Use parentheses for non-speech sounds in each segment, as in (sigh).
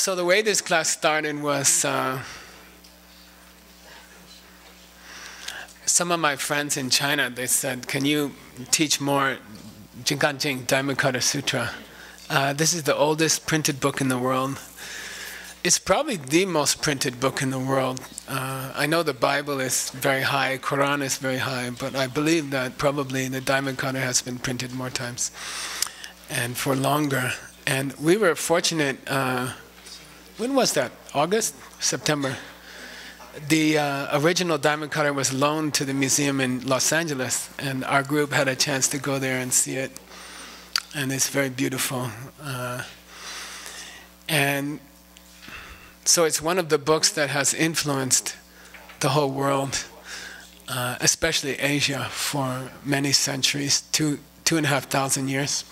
So the way this class started was uh, some of my friends in China, they said, can you teach more Jinkanjing Dharmakaya Sutra? Uh, this is the oldest printed book in the world. It's probably the most printed book in the world. Uh, I know the Bible is very high, Quran is very high, but I believe that probably the Dharmakaya has been printed more times and for longer. And we were fortunate. Uh, when was that? August, September. The uh, original cutter was loaned to the museum in Los Angeles, and our group had a chance to go there and see it. And it's very beautiful. Uh, and so it's one of the books that has influenced the whole world, uh, especially Asia, for many centuries, two, two and a half thousand years.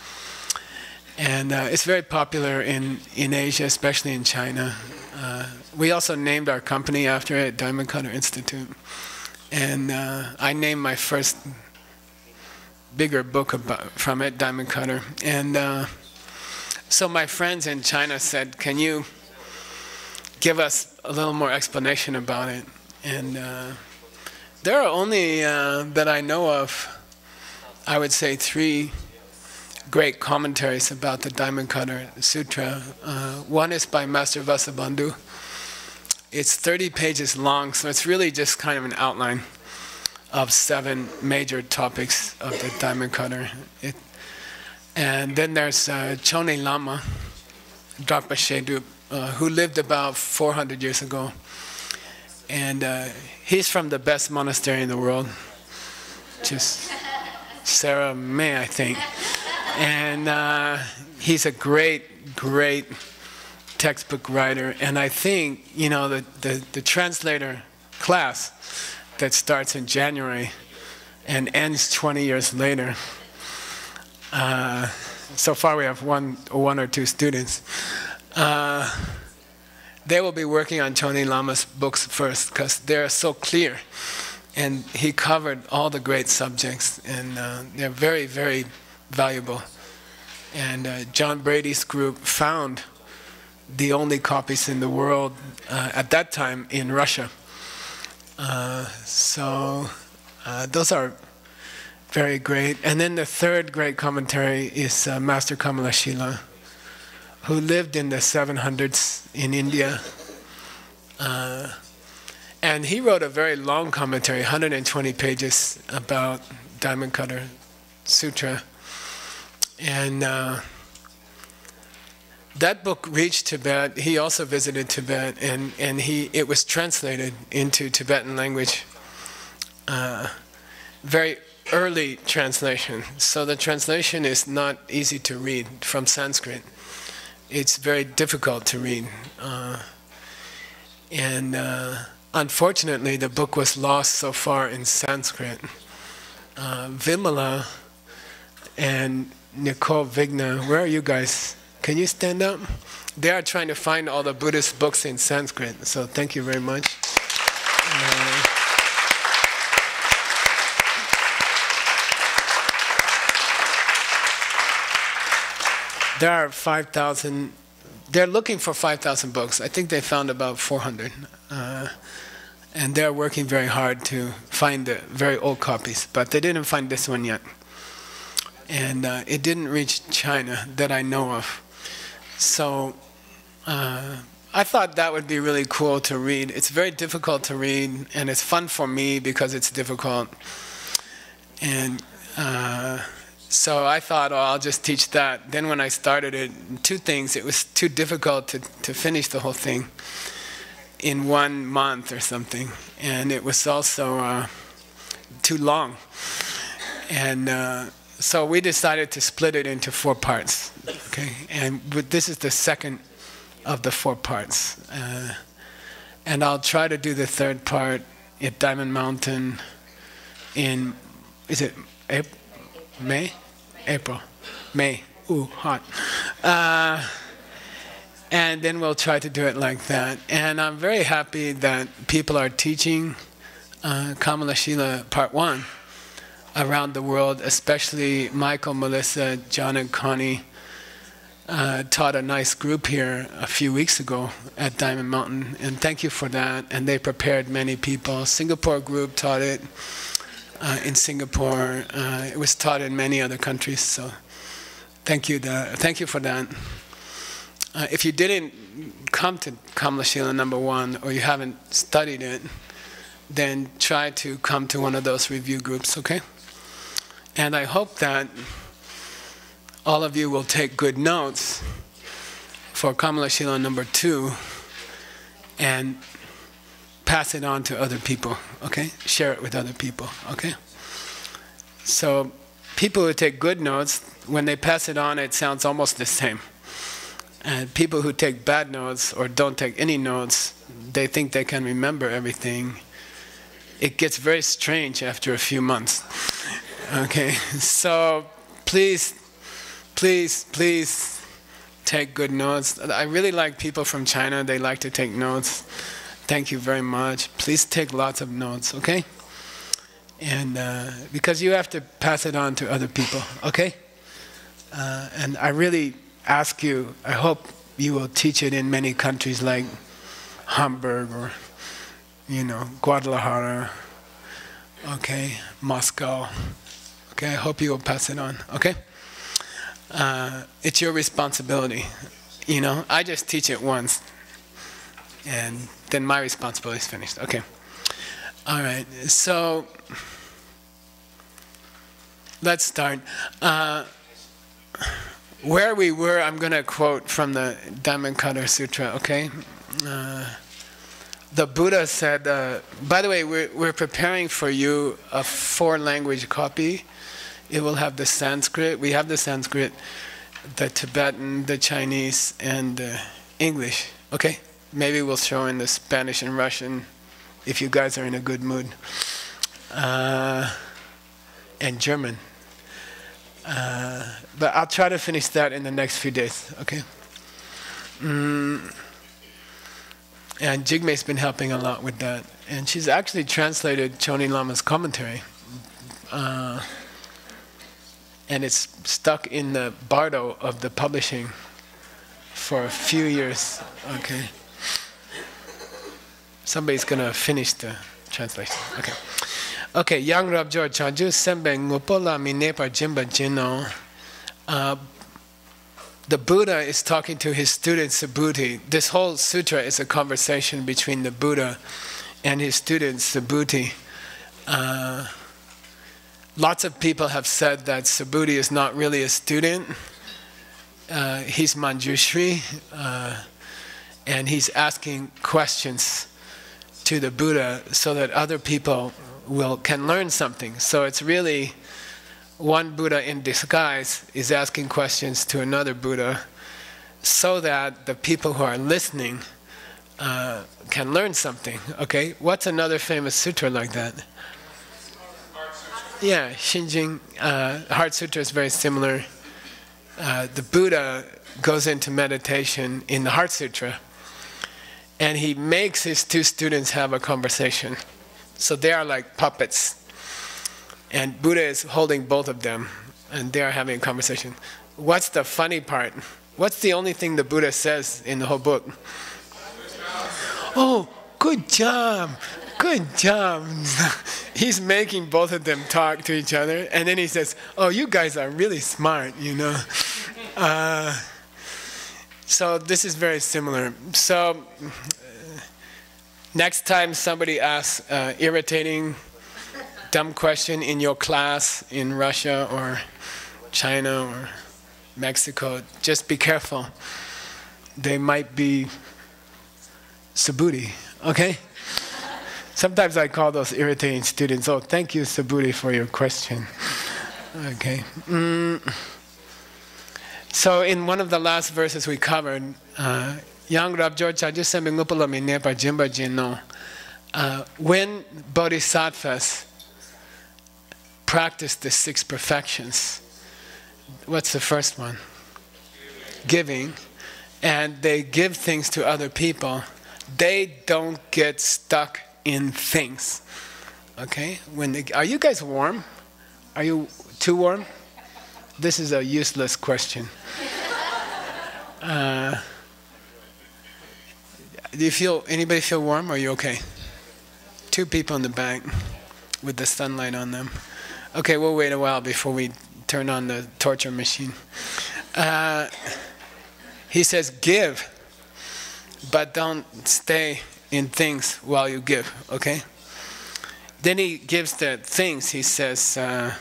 And uh, it's very popular in, in Asia, especially in China. Uh, we also named our company after it, Diamond Cutter Institute. And uh, I named my first bigger book about, from it, Diamond Cutter. And uh, so my friends in China said, Can you give us a little more explanation about it? And uh, there are only, uh, that I know of, I would say three great commentaries about the Diamond Cutter Sutra. Uh, one is by Master Vasubandhu. It's 30 pages long, so it's really just kind of an outline of seven major topics of the Dharmakaya. It, and then there's uh, Chone Lama, Drakpa Shedrup, uh, who lived about 400 years ago. And uh, he's from the best monastery in the world, just Sera Mey, I think. And uh, he's a great, great textbook writer. And I think, you know, the, the, the translator class that starts in January and ends 20 years later. Uh, so far, we have one, one or two students. Uh, they will be working on Chone Lama's books first because they're so clear. And he covered all the great subjects, and uh, they're very, very valuable. And uh, John Brady's group found the only copies in the world uh, at that time in Russia. Uh, so uh, those are very great. And then the third great commentary is uh, Master Kamalashila, who lived in the 700s in India. Uh, and he wrote a very long commentary, 120 pages, about Diamond Cutter Sutra. And uh, that book reached Tibet. He also visited Tibet, and, and he, it was translated into Tibetan language. Uh, very early translation. So the translation is not easy to read from Sanskrit. It's very difficult to read. Uh, and uh, unfortunately, the book was lost so far in Sanskrit. Uh, Vimala and Nicole Vigna, where are you guys? Can you stand up? They are trying to find all the Buddhist books in Sanskrit, so thank you very much. Uh, there are 5,000, they're looking for 5,000 books. I think they found about 400. Uh, and they're working very hard to find the very old copies, but they didn't find this one yet and uh, it didn't reach China that I know of. So uh, I thought that would be really cool to read. It's very difficult to read, and it's fun for me because it's difficult. And uh, so I thought, oh, I'll just teach that. Then when I started it, two things, it was too difficult to, to finish the whole thing in one month or something. And it was also uh, too long. And uh, so we decided to split it into four parts. Okay, and this is the second of the four parts. Uh, and I'll try to do the third part at Diamond Mountain in, is it April? May? April. May. Ooh, hot. Uh, and then we'll try to do it like that. And I'm very happy that people are teaching uh, Kamala Part 1 around the world, especially Michael, Melissa, John, and Connie. uh, taught a nice group here a few weeks ago at Diamond Mountain, and thank you for that. And they prepared many people. Singapore group taught it uh, in Singapore. Uh, it was taught in many other countries. So thank you. Thank you for that. Uh, if you didn't come to Kamalashila number one, or you haven't studied it, then try to come to one of those review groups. Okay. And I hope that all of you will take good notes for Kamalashila number two and pass it on to other people, okay? Share it with other people, okay? So people who take good notes, when they pass it on, it sounds almost the same. And people who take bad notes or don't take any notes, they think they can remember everything. It gets very strange after a few months. Okay, (laughs) so please please, please take good notes. I really like people from China, they like to take notes. Thank you very much. Please take lots of notes, okay? And uh, because you have to pass it on to other people, okay? Uh, and I really ask you, I hope you will teach it in many countries like Hamburg or, you know, Guadalajara, okay, Moscow. Okay, I hope you will pass it on, okay? uh, it's your responsibility. You know, I just teach it once, and then my responsibility is finished. Okay. All right. So let's start. Uh, where we were, I'm going to quote from the Dhammapada Sutra. Okay. Uh, the Buddha said, uh, by the way, we're, we're preparing for you a four language copy it will have the Sanskrit. We have the Sanskrit, the Tibetan, the Chinese, and the English. Okay? Maybe we'll throw in the Spanish and Russian if you guys are in a good mood. Uh, and German. Uh, but I'll try to finish that in the next few days, okay? Mm. And Jigme's been helping a lot with that. And she's actually translated Chone Lama's commentary. Uh, and it's stuck in the bardo of the publishing for a few years. Okay. Somebody's gonna finish the translation. Okay. Okay, Yang Rab George Chanju Sembe Ngopola Minepa Jimba Jino. Uh, the Buddha is talking to his student Subhuti. This whole sutra is a conversation between the Buddha and his student Subhuti. Uh, Lots of people have said that Subhuti is not really a student. Uh, he's Manjushri, uh, and he's asking questions to the Buddha so that other people will can learn something. So it's really one Buddha in disguise is asking questions to another Buddha so that the people who are listening uh, can learn something. Okay, what's another famous sutra like that? Yeah, Xinjing uh, Heart Sutra is very similar. Uh, the Buddha goes into meditation in the Heart Sutra, and he makes his two students have a conversation. So they are like puppets, and Buddha is holding both of them, and they are having a conversation. What's the funny part? What's the only thing the Buddha says in the whole book? Oh, good job! Good job. He's making both of them talk to each other. And then he says, Oh, you guys are really smart, you know. Uh, so this is very similar. So uh, next time somebody asks uh, irritating, dumb question in your class in Russia or China or Mexico, just be careful. They might be Subhuti, okay? Sometimes I call those irritating students, oh, thank you, Subhuti, for your question. Okay. Mm. So in one of the last verses we covered, Yang Rab Georgia Jimba Jino, uh, when bodhisattvas practice the six perfections, what's the first one? Giving. And they give things to other people, they don't get stuck in things. Okay? When they, are you guys warm? Are you too warm? This is a useless question. Uh, do you feel anybody feel warm? Or are you okay? Two people in the back with the sunlight on them. Okay, we'll wait a while before we turn on the torture machine. Uh, he says, "Give, but don't stay in things while you give." Okay. Then he gives the things. He says. Uh,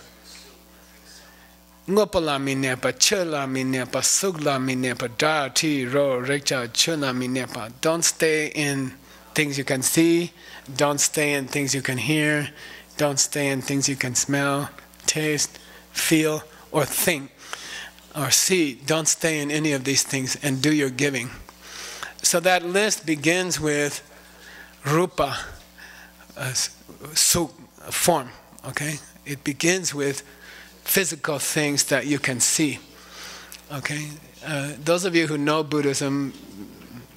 ngopala minepa chela minepa sugla minepa da ti ro recha chela minepa don't stay in things you can see don't stay in things you can hear don't stay in things you can smell taste feel or think or see don't stay in any of these things and do your giving so that list begins with rupa uh, su, form okay it begins with physical things that you can see. Okay? Uh, those of you who know Buddhism,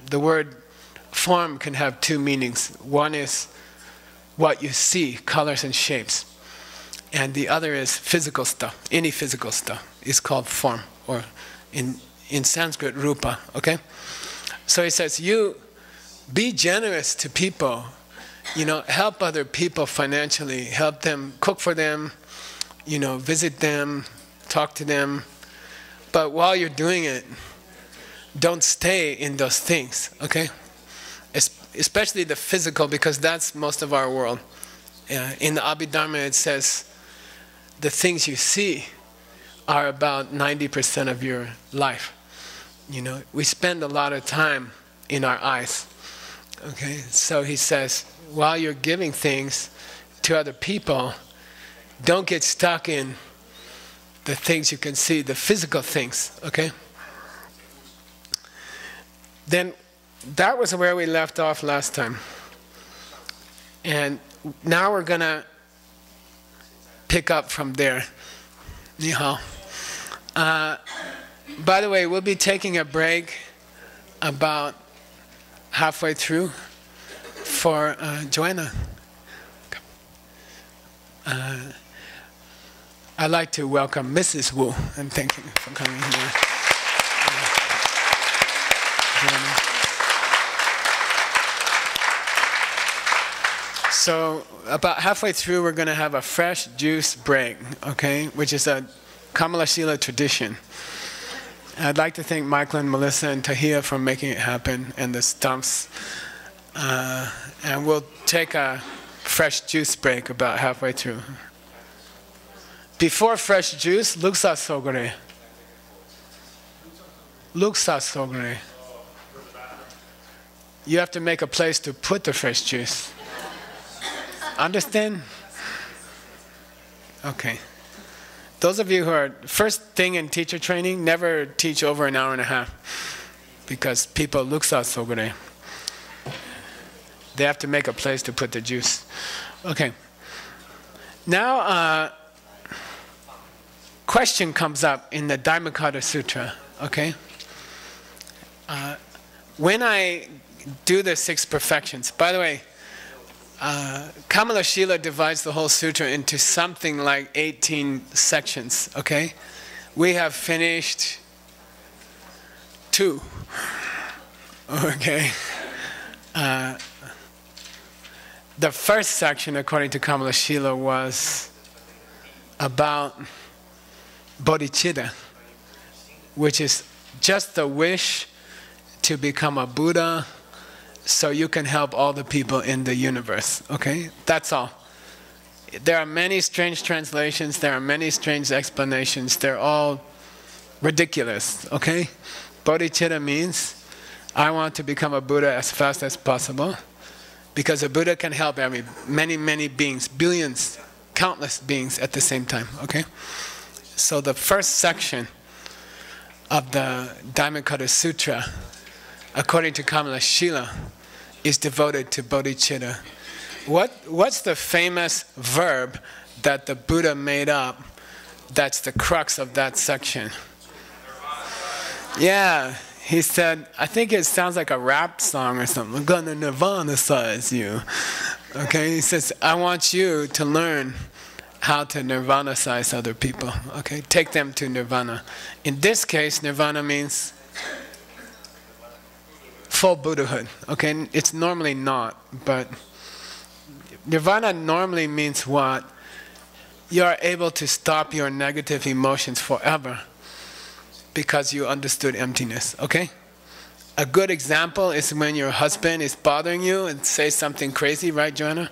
the word form can have two meanings. One is what you see, colors and shapes. And the other is physical stuff. Any physical stuff is called form, or in, in Sanskrit, rupa. Okay? So he says, You be generous to people. You know, help other people financially, help them, cook for them, you know, visit them, talk to them. But while you're doing it, don't stay in those things, okay? especially the physical, because that's most of our world. Uh, in the Abhidharma, it says the things you see are about 90% of your life. You know, we spend a lot of time in our eyes. Okay, so he says, while you're giving things to other people, don't get stuck in the things you can see, the physical things, okay? Then that was where we left off last time. And now we're going to pick up from there. Hao. Uh, by the way, we'll be taking a break about halfway through for uh, Joanna. Uh, I'd like to welcome Mrs. Wu and thank you for coming here. So about halfway through, we're going to have a fresh juice break, okay, which is a Kamalashila tradition. I'd like to thank Michael and Melissa and Tahia for making it happen and the stumps. Uh, and we'll take a fresh juice break about halfway through. Before fresh juice, luksa sogore. Luksa sogore. You have to make a place to put the fresh juice. Understand? Okay. Those of you who are first thing in teacher training, never teach over an hour and a half because people luksa sogore. They have to make a place to put the juice. Okay. Now, uh, question comes up in the Dharmakaya Sutra, okay? Uh, when I do the six perfections, by the way, uh, Kamalashila divides the whole sutra into something like 18 sections, okay? We have finished two, okay? Uh, the first section, according to Kamalashila, was about bodhicitta, which is just the wish to become a Buddha so you can help all the people in the universe. Okay? That's all. There are many strange translations, there are many strange explanations. They're all ridiculous. Okay? Bodhicitta means I want to become a Buddha as fast as possible because a Buddha can help every many, many beings, billions, countless beings at the same time. Okay? So the first section of the Dhammakaya Sutra, according to Kamalashila, is devoted to bodhicitta. What, what's the famous verb that the Buddha made up that's the crux of that section? Yeah, he said, I think it sounds like a rap song or something. I'm gonna nirvana size you. Okay, he says, I want you to learn how to nirvana size other people. Okay, take them to nirvana. In this case, nirvana means full Buddhahood. Okay, it's normally not, but nirvana normally means what? You are able to stop your negative emotions forever because you understood emptiness. Okay? A good example is when your husband is bothering you and says something crazy, right, Joanna?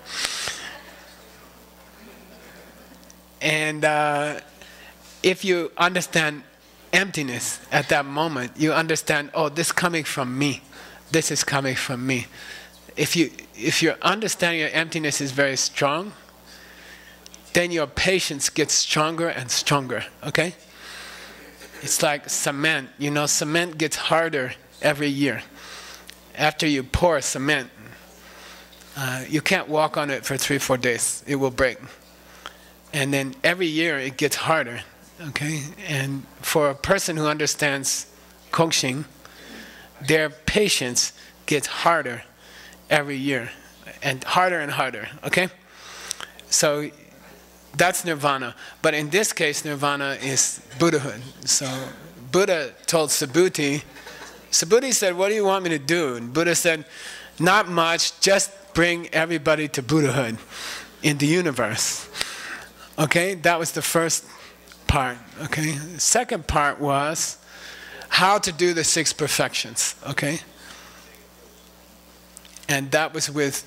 And uh, if you understand emptiness at that moment, you understand, oh, this coming from me. This is coming from me. If you if your understanding of emptiness is very strong, then your patience gets stronger and stronger. Okay? It's like cement. You know, cement gets harder every year. After you pour cement, uh, you can't walk on it for three, four days. It will break. And then every year it gets harder. Okay? And for a person who understands Kongxing, their patience gets harder every year and harder and harder. Okay? So that's nirvana. But in this case, nirvana is Buddhahood. So Buddha told Subhuti, Subhuti said, What do you want me to do? And Buddha said, Not much, just bring everybody to Buddhahood in the universe. Okay, that was the first part. Okay, the second part was how to do the six perfections. Okay, and that was with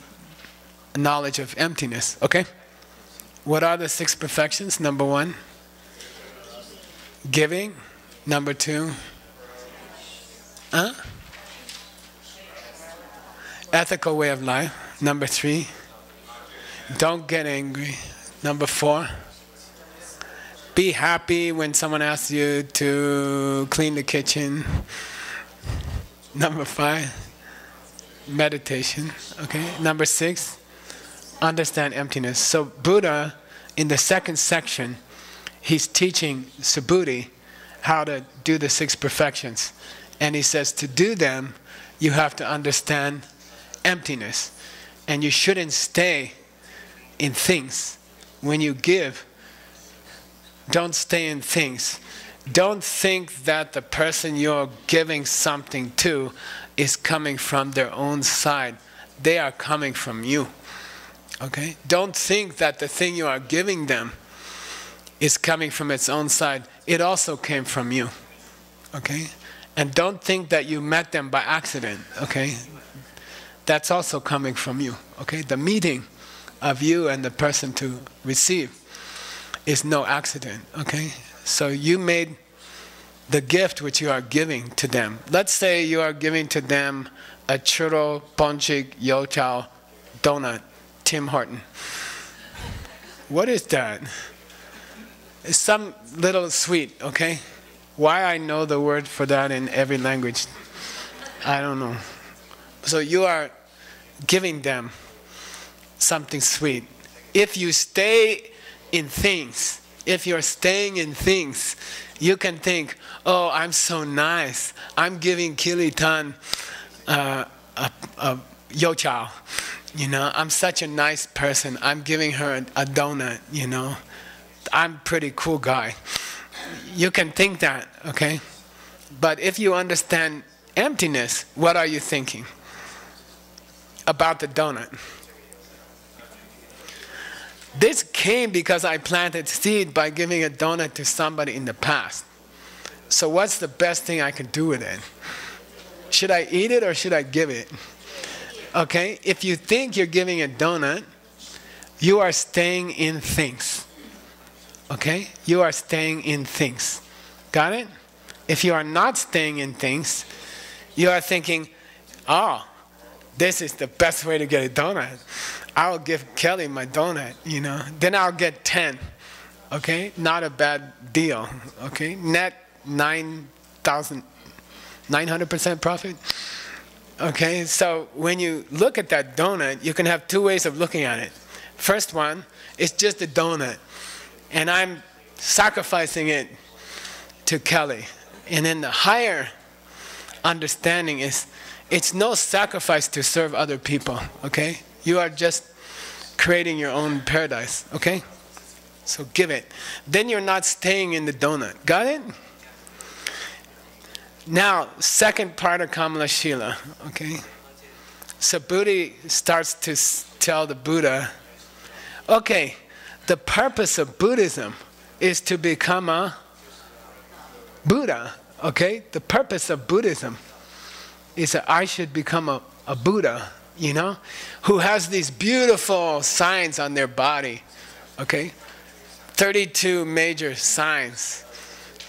knowledge of emptiness. Okay, what are the six perfections? Number one, giving. Number two, huh? Ethical way of life. Number three, don't get angry. Number four, be happy when someone asks you to clean the kitchen. Number five, meditation. Okay. Number six, understand emptiness. So Buddha, in the second section, he's teaching Subhuti how to do the six perfections. And he says to do them, you have to understand emptiness. And you shouldn't stay in things. When you give, don't stay in things. Don't think that the person you're giving something to is coming from their own side. They are coming from you. Okay? Don't think that the thing you are giving them is coming from its own side. It also came from you. Okay? And don't think that you met them by accident. Okay? That's also coming from you. Okay? The meeting of you and the person to receive is no accident. Okay? So you made the gift which you are giving to them. Let's say you are giving to them a churro, ponchik, youtiao donut, Tim Horton. What is that? It's some little sweet, okay? Why I know the word for that in every language, I don't know. So you are giving them something sweet. If you stay in things, if you're staying in things, you can think, oh, I'm so nice. I'm giving Kili Tan uh, a, a youtiao. You know, I'm such a nice person. I'm giving her a donut, you know. I'm pretty cool guy. You can think that, okay? But if you understand emptiness, what are you thinking? About the donut. This came because I planted seed by giving a donut to somebody in the past. So what's the best thing I can do with it? Should I eat it or should I give it? Okay, if you think you're giving a donut, you are staying in things. Okay? You are staying in things. Got it? If you are not staying in things, you are thinking, oh, this is the best way to get a donut. I'll give Kelly my donut, you know. Then I'll get 10. Okay? Not a bad deal. Okay? Net 9,000, 900% profit. Okay? So when you look at that donut, you can have two ways of looking at it. First one, it's just a donut. And I'm sacrificing it to Kelly. And then the higher understanding is it's no sacrifice to serve other people, okay? You are just creating your own paradise, okay? So give it. Then you're not staying in the donut. Got it? Now, second part of Kamalashila, okay? So Buddha starts to tell the Buddha, okay, the purpose of Buddhism is to become a Buddha, okay? The purpose of Buddhism is that I should become a, a Buddha, you know, who has these beautiful signs on their body, okay? 32 major signs,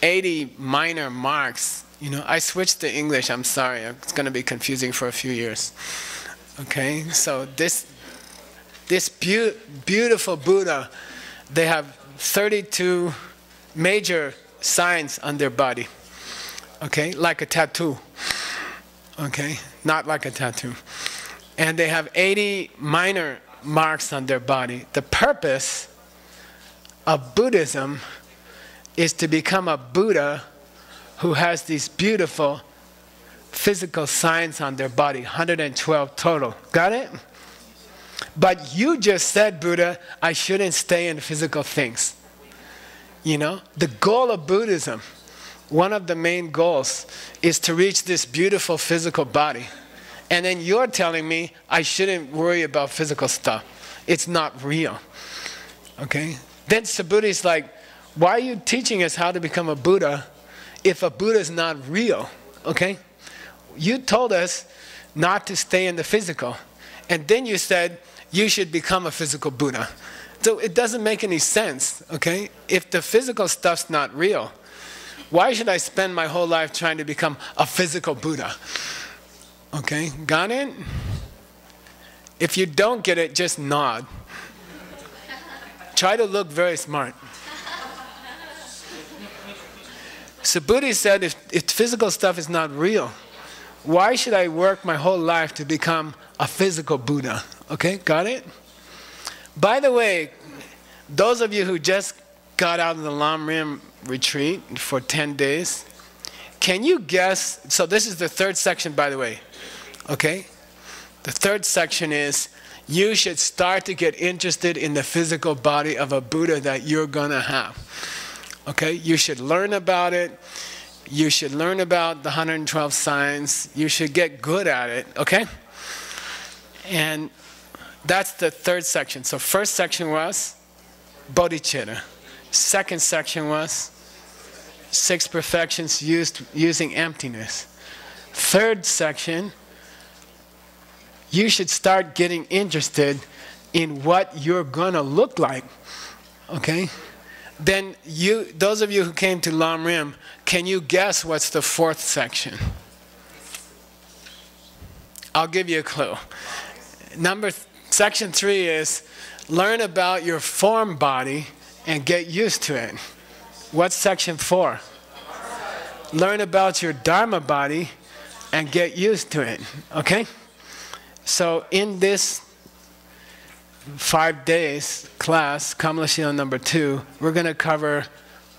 80 minor marks. You know, I switched to English, I'm sorry, it's going to be confusing for a few years. Okay, so this, this be beautiful Buddha, they have 32 major signs on their body. Okay, like a tattoo. Okay, not like a tattoo. And they have 80 minor marks on their body. The purpose of Buddhism is to become a Buddha who has these beautiful physical signs on their body 112 total. Got it? But you just said, Buddha, I shouldn't stay in physical things. You know, the goal of Buddhism, one of the main goals, is to reach this beautiful physical body. And then you're telling me I shouldn't worry about physical stuff. It's not real. Okay? Then Subhuti is like, why are you teaching us how to become a Buddha if a Buddha is not real? Okay? You told us not to stay in the physical. And then you said you should become a physical Buddha. So it doesn't make any sense, okay? If the physical stuff's not real, why should I spend my whole life trying to become a physical Buddha? Okay, got it? If you don't get it, just nod. Try to look very smart. So Buddha said if, if physical stuff is not real, why should I work my whole life to become a physical Buddha? Okay, got it? By the way, those of you who just got out of the Lam Rim retreat for 10 days, can you guess? So, this is the third section, by the way. Okay? The third section is you should start to get interested in the physical body of a Buddha that you're going to have. Okay? You should learn about it. You should learn about the 112 signs. You should get good at it. Okay? And that's the third section. So, first section was bodhicitta. Second section was six perfections used using emptiness. Third section you should start getting interested in what you're to look like. Okay? Then you those of you who came to Lam Rim, can you guess what's the fourth section? I'll give you a clue. Number section 3 is learn about your form body and get used to it. What's section 4? Learn about your dharma body and get used to it. Okay? So in this five days class, Kamalashila number two, we're going to cover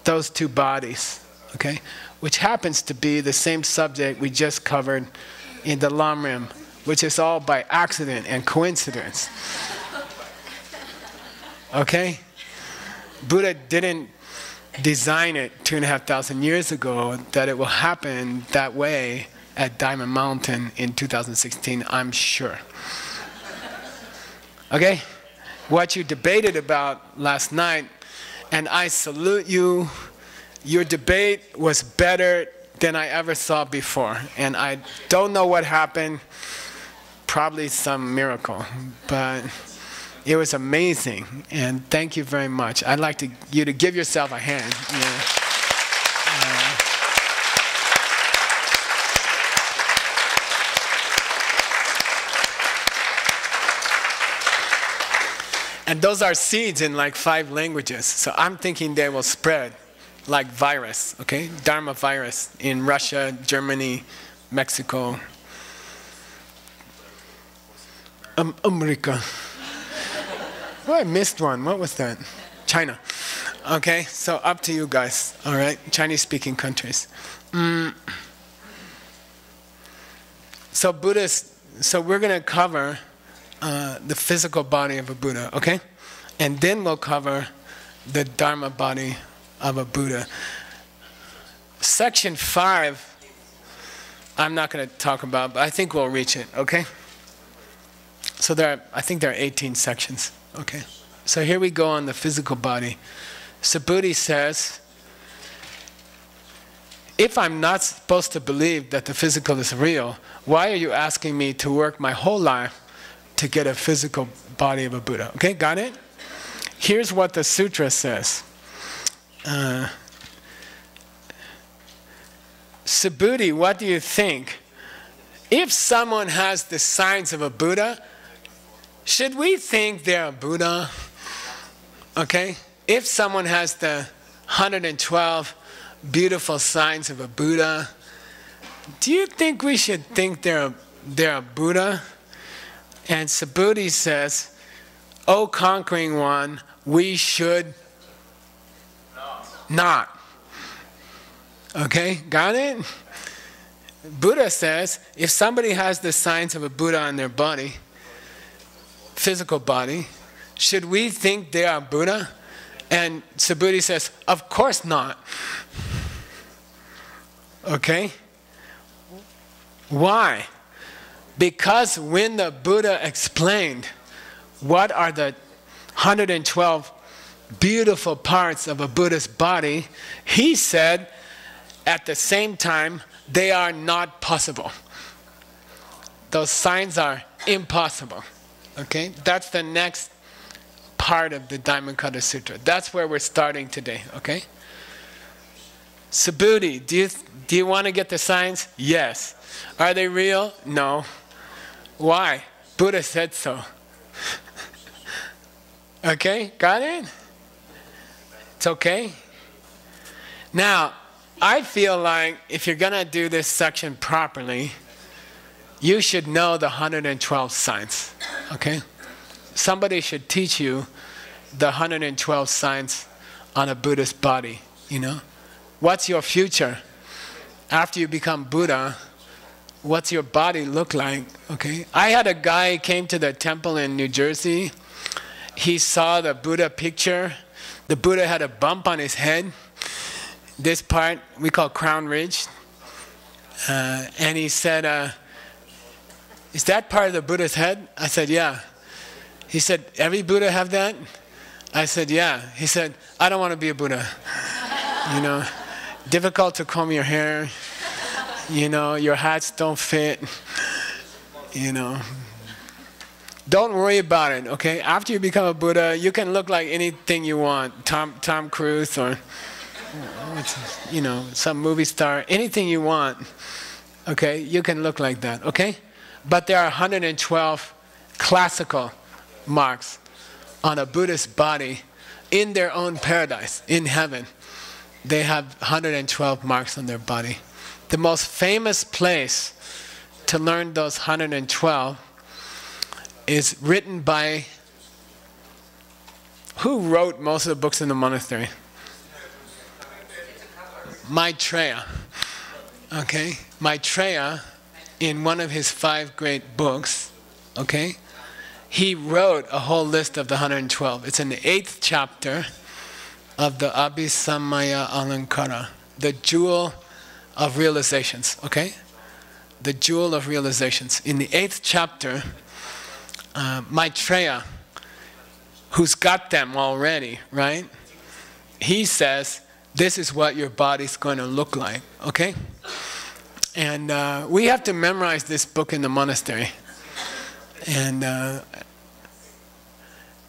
those two bodies, okay? Which happens to be the same subject we just covered in the Lamrim, which is all by accident and coincidence. Okay? Buddha didn't design it two and a half thousand years ago that it will happen that way at Diamond Mountain in 2016, I'm sure. Okay? What you debated about last night, and I salute you. Your debate was better than I ever saw before. And I don't know what happened, probably some miracle, but it was amazing. And thank you very much. I'd like to, you to give yourself a hand. Yeah. And those are seeds in like five languages. So I'm thinking they will spread like virus, okay? Dharma virus in Russia, Germany, Mexico, um, America. oh, I missed one. What was that? China. Okay, so up to you guys, all right? Chinese speaking countries. Mm. So, Buddhist, so we're going to cover uh, the physical body of a Buddha, okay? And then we'll cover the Dharma body of a Buddha. Section 5 I'm not going to talk about, but I think we'll reach it, okay? So there are, I think there are 18 sections, okay? So here we go on the physical body. Subhuti says, if I'm not supposed to believe that the physical is real, why are you asking me to work my whole life to get a physical body of a Buddha? Okay, got it? Here's what the sutra says. Uh, Subhuti, what do you think? If someone has the signs of a Buddha, should we think they're a Buddha? Okay? If someone has the 112 beautiful signs of a Buddha, do you think we should think they're a, they're a Buddha? And Subhuti says, O conquering one, we should not. Okay, got it? Buddha says if somebody has the signs of a Buddha on their body, physical body, should we think they are Buddha? And Subhuti says, of course not. Okay? Why? Because when the Buddha explained what are the 112 beautiful parts of a Buddha's body, he said at the same time, they are not possible. Those signs are impossible. Okay? That's the next part of the Diamond Cutter Sutra. That's where we're starting today. Okay? Subhuti, do you, do you want to get the signs? Yes. Are they real? No. Why? Buddha said so. okay? Got it? It's okay? Now, I feel like if you're going to do this section properly, you should know the 112 signs. Okay? Somebody should teach you the 112 signs on a Buddhist body, you know? What's your future? After you become Buddha, what's your body look like? Okay? I had a guy came to the temple in New Jersey. He saw the Buddha picture. The Buddha had a bump on his head this part we call Crown Ridge. Uh, and he said, uh, Is that part of the Buddha's head? I said, Yeah. He said, Every Buddha have that? I said, Yeah. He said, I don't want to be a Buddha. you know, difficult to comb your hair. You know, your hats don't fit. You know, don't worry about it, okay? After you become a Buddha, you can look like anything you want. Tom, Tom Cruise or you know, some movie star, anything you want, okay, you can look like that, okay? But there are 112 classical marks on a Buddhist body in their own paradise, in heaven. They have 112 marks on their body. The most famous place to learn those 112 is written by who wrote most of the books in the monastery? Maitreya. Okay? Maitreya, in one of his five great books, okay, he wrote a whole list of the 112. It's in the eighth chapter of the Abhisamaya Alankara, the jewel of realizations, okay? The jewel of realizations. In the eighth chapter, uh, Maitreya, who's got them already, right? He says, this is what your body's going to look like, okay? And uh, we have to memorize this book in the monastery. And uh,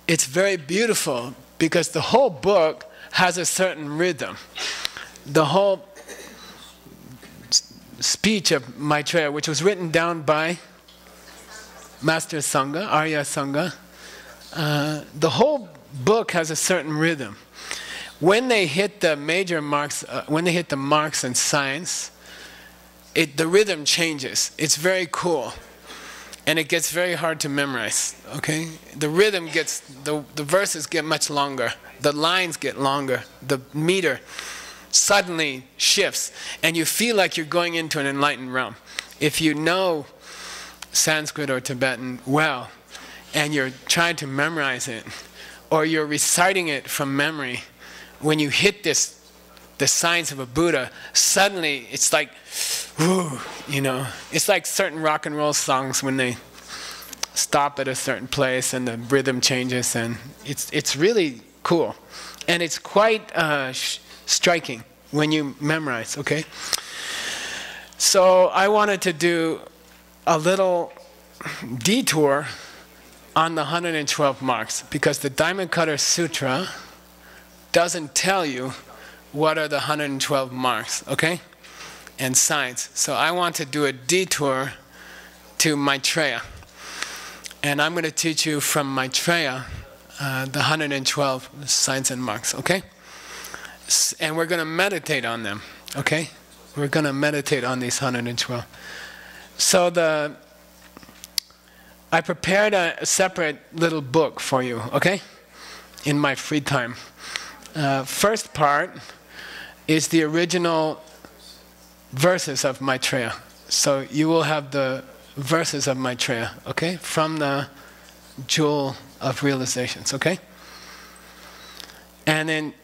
it's very beautiful because the whole book has a certain rhythm. The whole speech of Maitreya, which was written down by Master Asanga, Arya Asanga, uh, the whole book has a certain rhythm when they hit the major marks, uh, when they hit the marks and signs, it, the rhythm changes. It's very cool. And it gets very hard to memorize, okay? The rhythm gets, the, the verses get much longer. The lines get longer. The meter suddenly shifts. And you feel like you're going into an enlightened realm. If you know Sanskrit or Tibetan well, and you're trying to memorize it, or you're reciting it from memory, when you hit this, the signs of a Buddha, suddenly it's like whoo, you know. It's like certain rock and roll songs when they stop at a certain place and the rhythm changes, and it's, it's really cool. And it's quite uh, striking when you memorize, okay? So I wanted to do a little detour on the 112 marks because the Diamond Cutter Sutra doesn't tell you what are the 112 marks, okay? And signs. So I want to do a detour to Maitreya. And I'm going to teach you from Maitreya uh, the 112 signs and marks, okay? And we're going to meditate on them, okay? We're going to meditate on these 112. So the I prepared a, separate little book for you, okay? In my free time. Uh, first part is the original verses of Maitreya. So you will have the verses of Maitreya, okay? From the jewel of realizations, okay? And then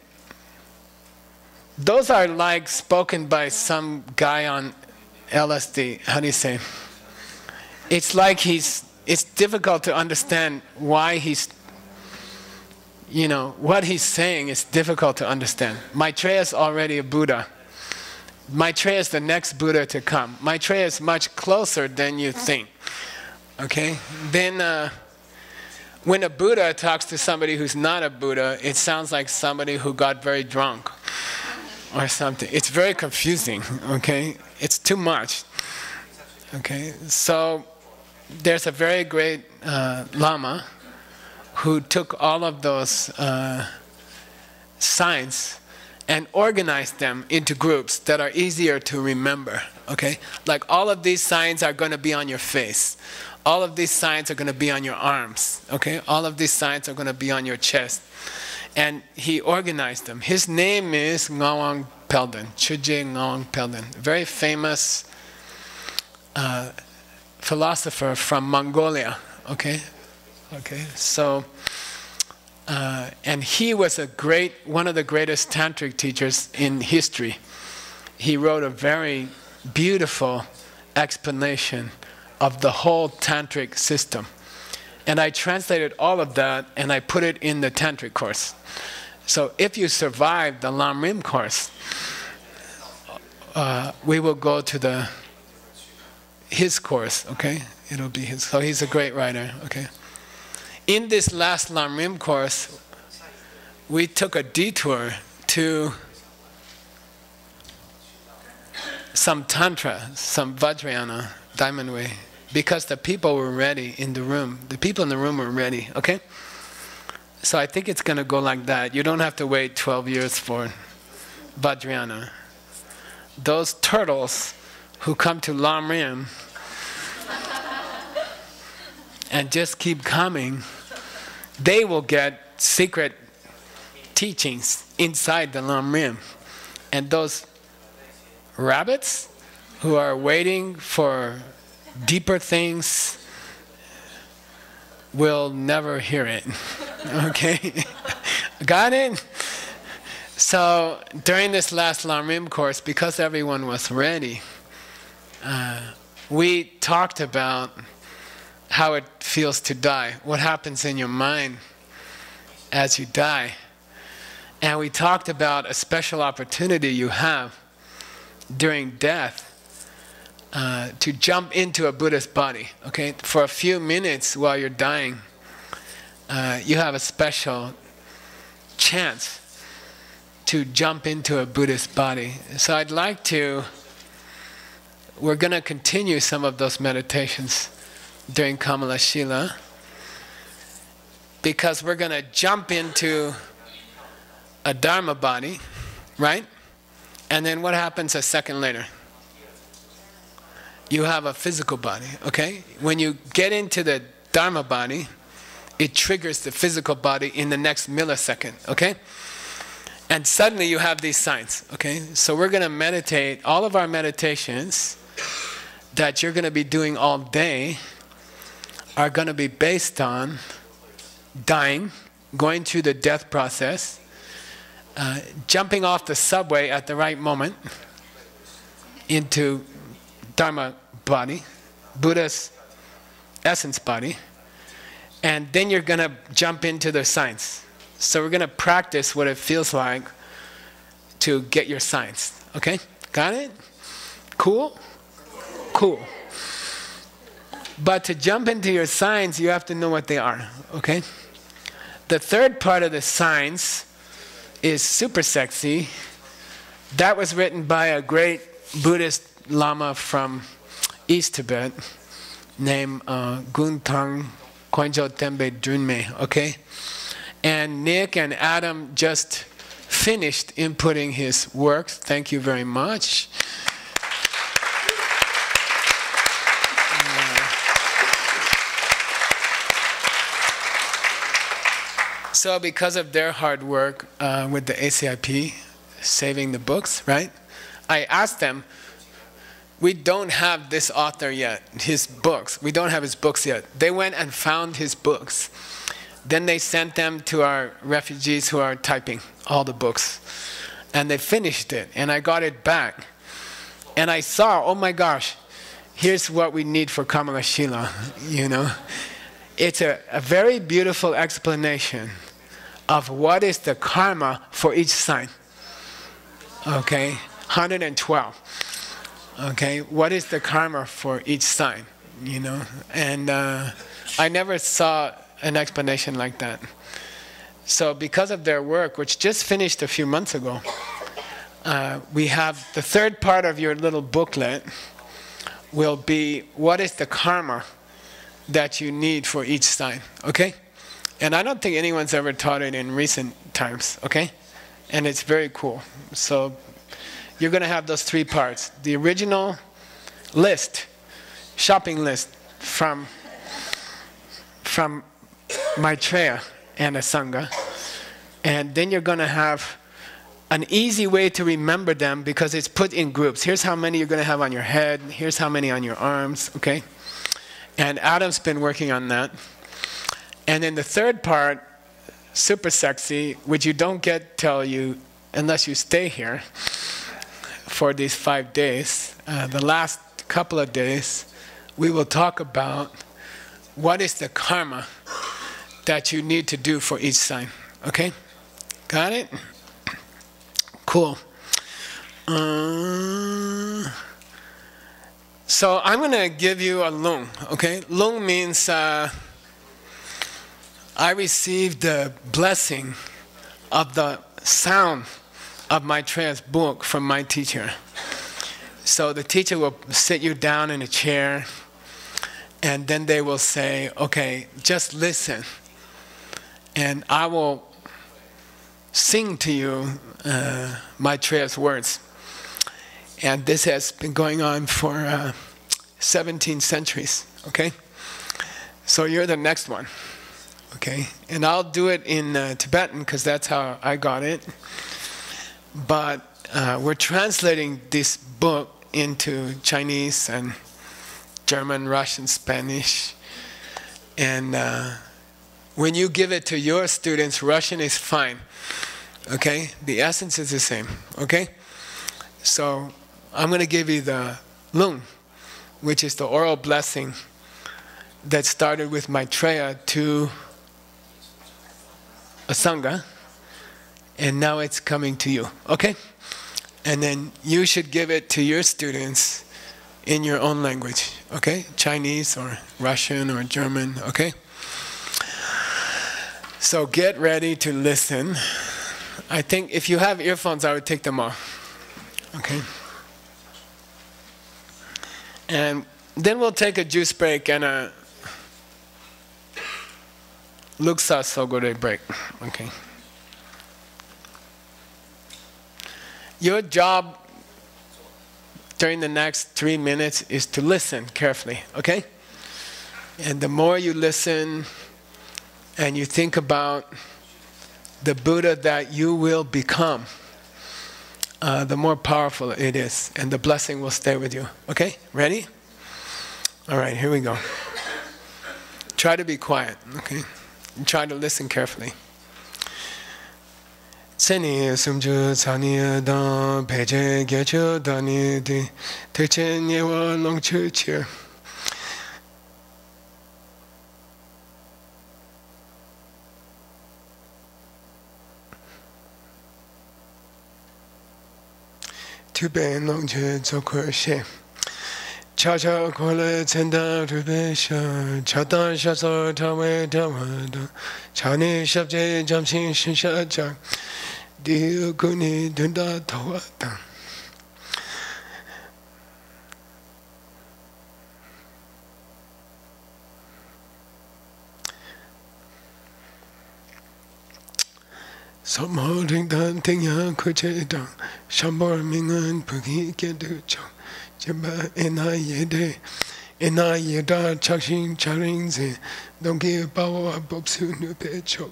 those are like spoken by some guy on LSD. How do you say? It's like he's it's difficult to understand why he's, you know, what he's saying is difficult to understand. Maitreya is already a Buddha. Maitreya is the next Buddha to come. Maitreya is much closer than you think. Okay? Then, uh, when a Buddha talks to somebody who's not a Buddha, it sounds like somebody who got very drunk or something. It's very confusing, okay? It's too much. Okay? So, there's a very great uh, Lama who took all of those uh, signs and organized them into groups that are easier to remember. Okay? Like all of these signs are going to be on your face. All of these signs are going to be on your arms. Okay? All of these signs are going to be on your chest. And he organized them. His name is Ngawang Pelden, Chuje Ngawang Pelden, very famous uh, philosopher from Mongolia. Okay, okay. So, uh, and he was a great, one of the greatest tantric teachers in history. He wrote a very beautiful explanation of the whole tantric system. And I translated all of that and I put it in the tantric course. So if you survive the Lam Rim course, uh, we will go to the his course, okay? It'll be his. So he's a great writer, okay? In this last Lam Rim course, we took a detour to some Tantra, some Vajrayana, Diamond Way, because the people were ready in the room. The people in the room were ready, okay? So I think it's going to go like that. You don't have to wait 12 years for Vajrayana. Those turtles who come to Lam Rim (laughs) and just keep coming, they will get secret teachings inside the Lam Rim. And those rabbits who are waiting for deeper things will never hear it. (laughs) okay? Got it? So during this last Lam Rim course, because everyone was ready, uh, we talked about how it feels to die, what happens in your mind as you die. And we talked about a special opportunity you have during death uh, to jump into a Buddhist body. Okay, for a few minutes while you're dying, uh, you have a special chance to jump into a Buddhist body. So I'd like to we're going to continue some of those meditations during Kamalashila because we're going to jump into a Dharma body, right? And then what happens a second later? You have a physical body, okay? When you get into the Dharma body, it triggers the physical body in the next millisecond, okay? And suddenly you have these signs, okay? So we're going to meditate, all of our meditations that you're going to be doing all day are going to be based on dying, going through the death process, uh, jumping off the subway at the right moment into Dharma body, Buddha's essence body, and then you're going to jump into the science. So we're going to practice what it feels like to get your science. Okay? Got it? Cool? Cool. But to jump into your signs, you have to know what they are. Okay? The third part of the signs is super sexy. That was written by a great Buddhist Lama from East Tibet named uh, Gungtang Konchok Tenpay Drunme, okay? And Nick and Adam just finished inputting his work. Thank you very much. So, because of their hard work uh, with the ACIP, saving the books, right? I asked them, we don't have this author yet, his books. We don't have his books yet. They went and found his books. Then they sent them to our refugees who are typing all the books. And they finished it, and I got it back. And I saw, oh my gosh, here's what we need for Kamalashila, (laughs) you know. It's a, a very beautiful explanation of what is the karma for each sign. Okay, 112 okay what is the karma for each sign you know? And uh, i never saw an explanation like that. So because of their work which just finished a few months ago uh, we have the third part of your little booklet will be what is the karma that you need for each sign okay? And i don't think anyone's ever taught it in recent times okay? And it's very cool. So you're going to have those three parts the original list, shopping list from, from Maitreya and Asanga. And then you're going to have an easy way to remember them because it's put in groups. Here's how many you're going to have on your head, here's how many on your arms, okay? And Adam's been working on that. And then the third part, super sexy, which you don't get till you, unless you stay here for these five days, uh, the last couple of days, we will talk about what is the karma that you need to do for each sign. Okay? Got it? Cool. Uh, so I'm going to give you a lung. Okay? Lung means uh, I received the blessing of the sound of Maitreya's book from my teacher. So the teacher will sit you down in a chair, and then they will say, okay, just listen. And I will sing to you uh, Maitreya's words. And this has been going on for uh, 17 centuries, okay? So you're the next one, okay? And I'll do it in uh, Tibetan because that's how I got it but uh, we're translating this book into Chinese and German, Russian, Spanish. And uh, when you give it to your students, Russian is fine. Okay? The essence is the same. Okay? So I'm going to give you the lung, which is the oral blessing that started with Maitreya to Asanga and now it's coming to you. Okay? And then you should give it to your students in your own language. Okay? Chinese or Russian or German. Okay? So get ready to listen. I think if you have earphones, I would take them off. Okay? And then we'll take a juice break and a Luksa Sogore break. Okay? Your job during the next three minutes is to listen carefully, okay? And the more you listen and you think about the Buddha that you will become, uh, the more powerful it is, and the blessing will stay with you. Okay? Ready? All right, here we go. Try to be quiet, okay? And try to listen carefully. seni sumju tsani dan peche gecho dani di teche nyewa longche che. Tube longche 차차 콜레 첸다 루베샤 차단 샤서 타메 타마다 자네 샵제 잠시 신샤장 디어군이 네 된다 타와다. 섬허링단 땡야 그제당 샴벌밍은 부기 깨득정 cheba ena yede, ena yeda chakshin charing ze, donki pawa bopsu nupe chok.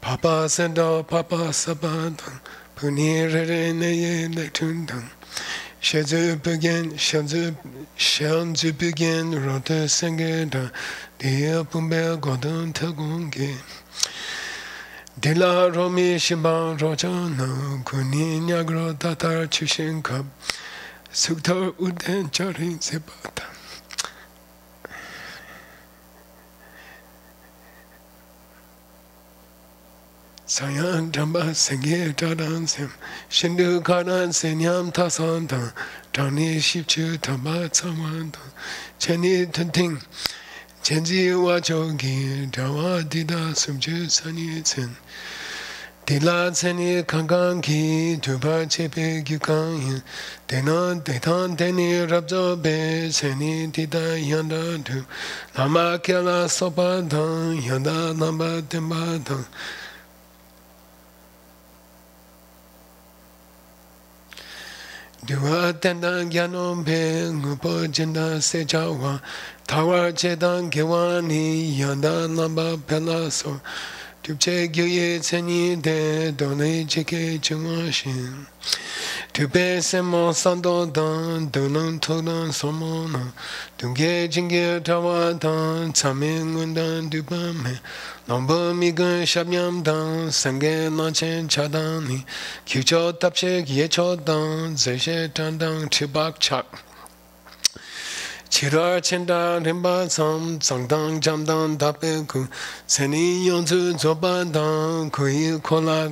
Papa sendo papa sabantang, puni rere neye lektundang, shezu bugen, shezu, shanzu bugen, rote sengedang, diya pumbe godang tagungi. Dila romi shimba rochana kuni nyagro tatar chishin chishinkab suktar uden charin sepata. Sayan dhamba senge tadan sem shindu karan senyam tasantan tani shivchu dhamba tsamantan chani tanting chenji wacho ki dhawa dida sumche sani tsen dila tseni kankan ki tupa chepe ki kanyin tena tetan teni rabzo be seni dida yanda tu. Nama kyala sopa tang yanda nama tenpa tang duwa tenda gyanom pe ngupo jenda se chawa Tawa che tang kewa ni yanda namba pela so Tupche gyuye tsenyi de donay cheke chungwa shin Tupe semo sando dan donang togdan somo na Tungke jingge tawa dan tsame ngundan dupa me Nombo migun shabnyam dan sange nanchen chadan ni Kyucho tapche gye cho dan zeshe tandang tibak chak chira chenda rinpa tsam tsangdang jamdang tapen ku seni yonzu zoba dang kuyi kola.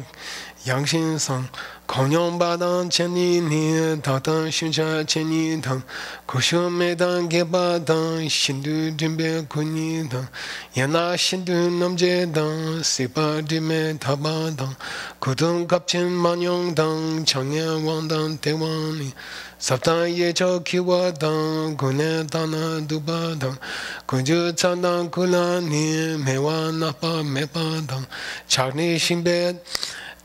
Yangshin sang kongyong badang cheni ni tatang shuncha cheni tang kushu medang geba dang shindu dimbe kunyi dang. Yana shindu namje dang sipa dime taba dang. Kudung kapchen manyong dang changyang wang dang tewani saptan ye cho kiwa dang kune tana dupa dang. Kunju tsandang kula ni mewa napa mepa dang. Chakni shimbe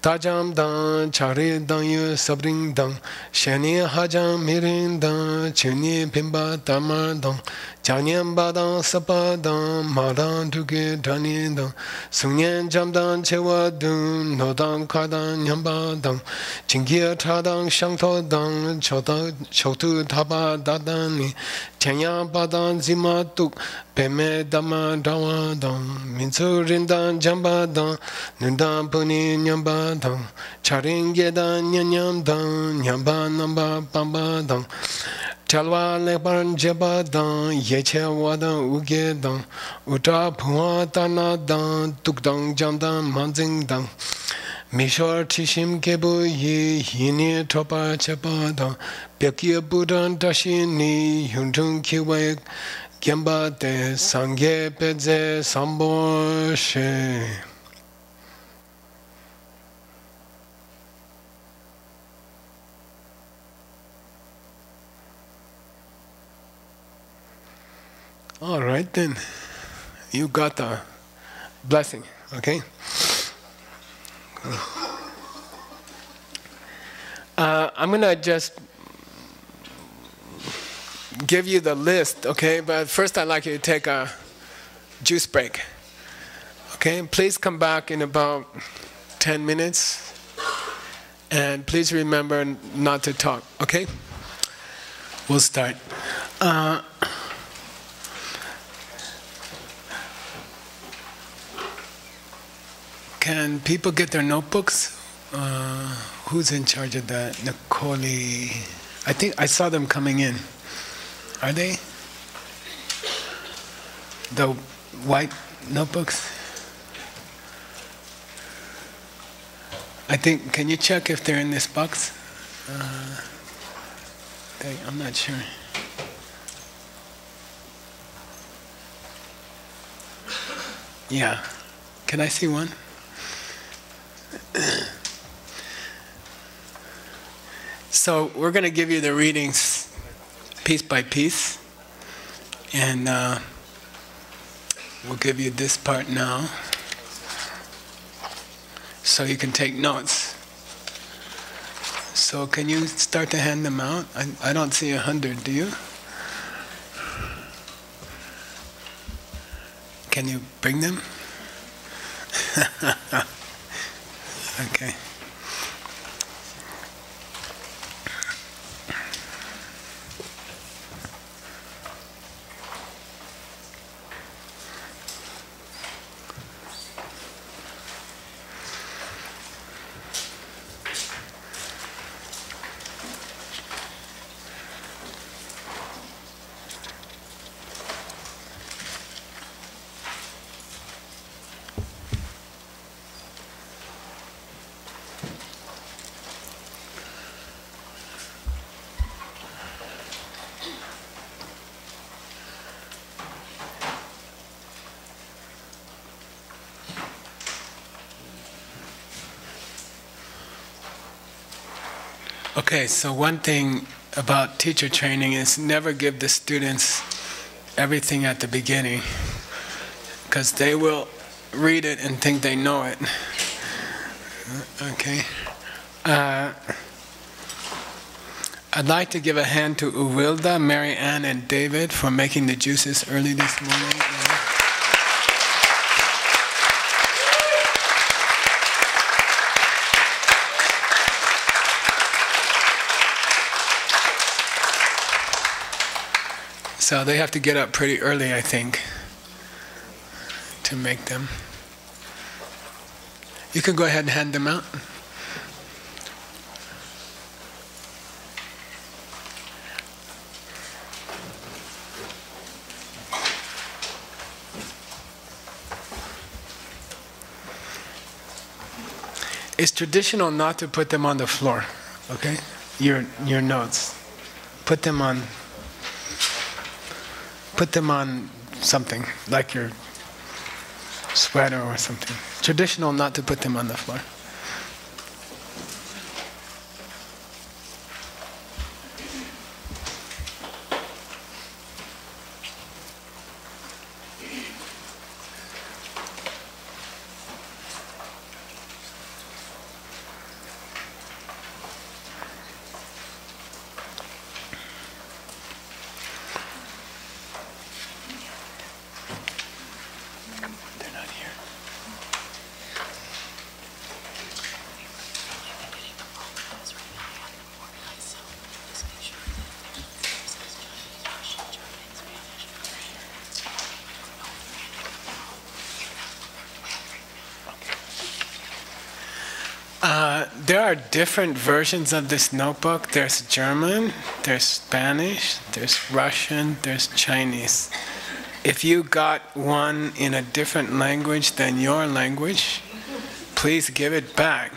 tajam dang chari dang yu sabring dang. Shani hajam mirin dang chuni pimba tamar dang. 장년 바당 사바당 마당 두게 다니당 승년 잠당 제와등 노당 카당 냠바당 진기야 타당 샹토당 저다 저투 다바 다다니 장야 바당 지마뚝 베메 담아 다와당 민서린당 잠바당 눈당 보니 냠바당 차링게당 냠냠당 냠바 남바 밤바당 Chalwa lekpan jeba dan, yeche wadan uge dan, uta puwa tana dan, tukdang jandan manzing dan. Mishor tishim kebu ye, yini topa chepa dan, pekye budan dashi ni, yuntung kiwe, gyamba te, sangye pedze sambo she. All right, then. You got the blessing, okay? Uh, I'm going to just give you the list, okay? But first, I'd like you to take a juice break. Okay? Please come back in about 10 minutes. And please remember not to talk, okay? We'll start. Uh, can people get their notebooks? Uh, who's in charge of that? Nicole. I think I saw them coming in. Are they? The white notebooks? I think, can you check if they're in this box? Uh, they, I'm not sure. Yeah. Can I see one? (clears throat) so we're going to give you the readings piece by piece. And uh, we'll give you this part now. So you can take notes. So can you start to hand them out? I, I don't see a hundred, do you? Can you bring them? (laughs) okay. Okay, so one thing about teacher training is never give the students everything at the beginning because they will read it and think they know it. Okay. Uh, I'd like to give a hand to Uwilda, Mary Ann, and David for making the juices early this morning. So they have to get up pretty early, I think, to make them. You can go ahead and hand them out. It's traditional not to put them on the floor, okay? Your, your notes. Put them on put them on something, like your sweater or something. Traditional not to put them on the floor. there are different versions of this notebook. There's German, there's Spanish, there's Russian, there's Chinese. If you got one in a different language than your language, please give it back.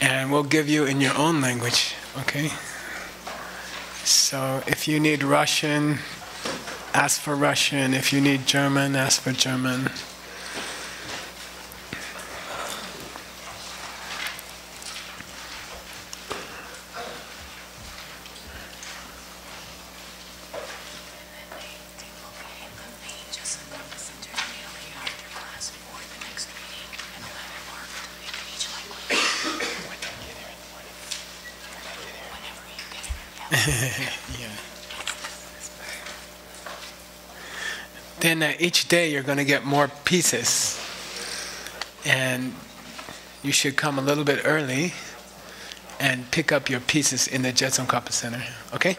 And we'll give you in your own language, okay? So if you need Russian, ask for Russian. If you need German, ask for German. (laughs) then uh, each day you're going to get more pieces. And you should come a little bit early and pick up your pieces in the Jetson Jetsun Center, okay?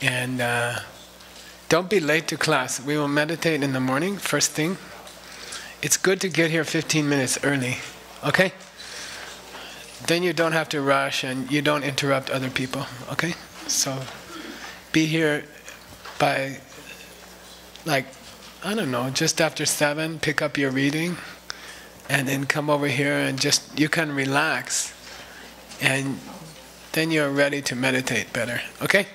And uh, don't be late to class. We will meditate in the morning, first thing. it's good to get here 15 minutes early, okay? Then you don't have to rush and you don't interrupt other people, okay? So be here by like I don't know, just after seven, pick up your reading, and then come over here and just you can relax, and then you're ready to meditate better. Okay?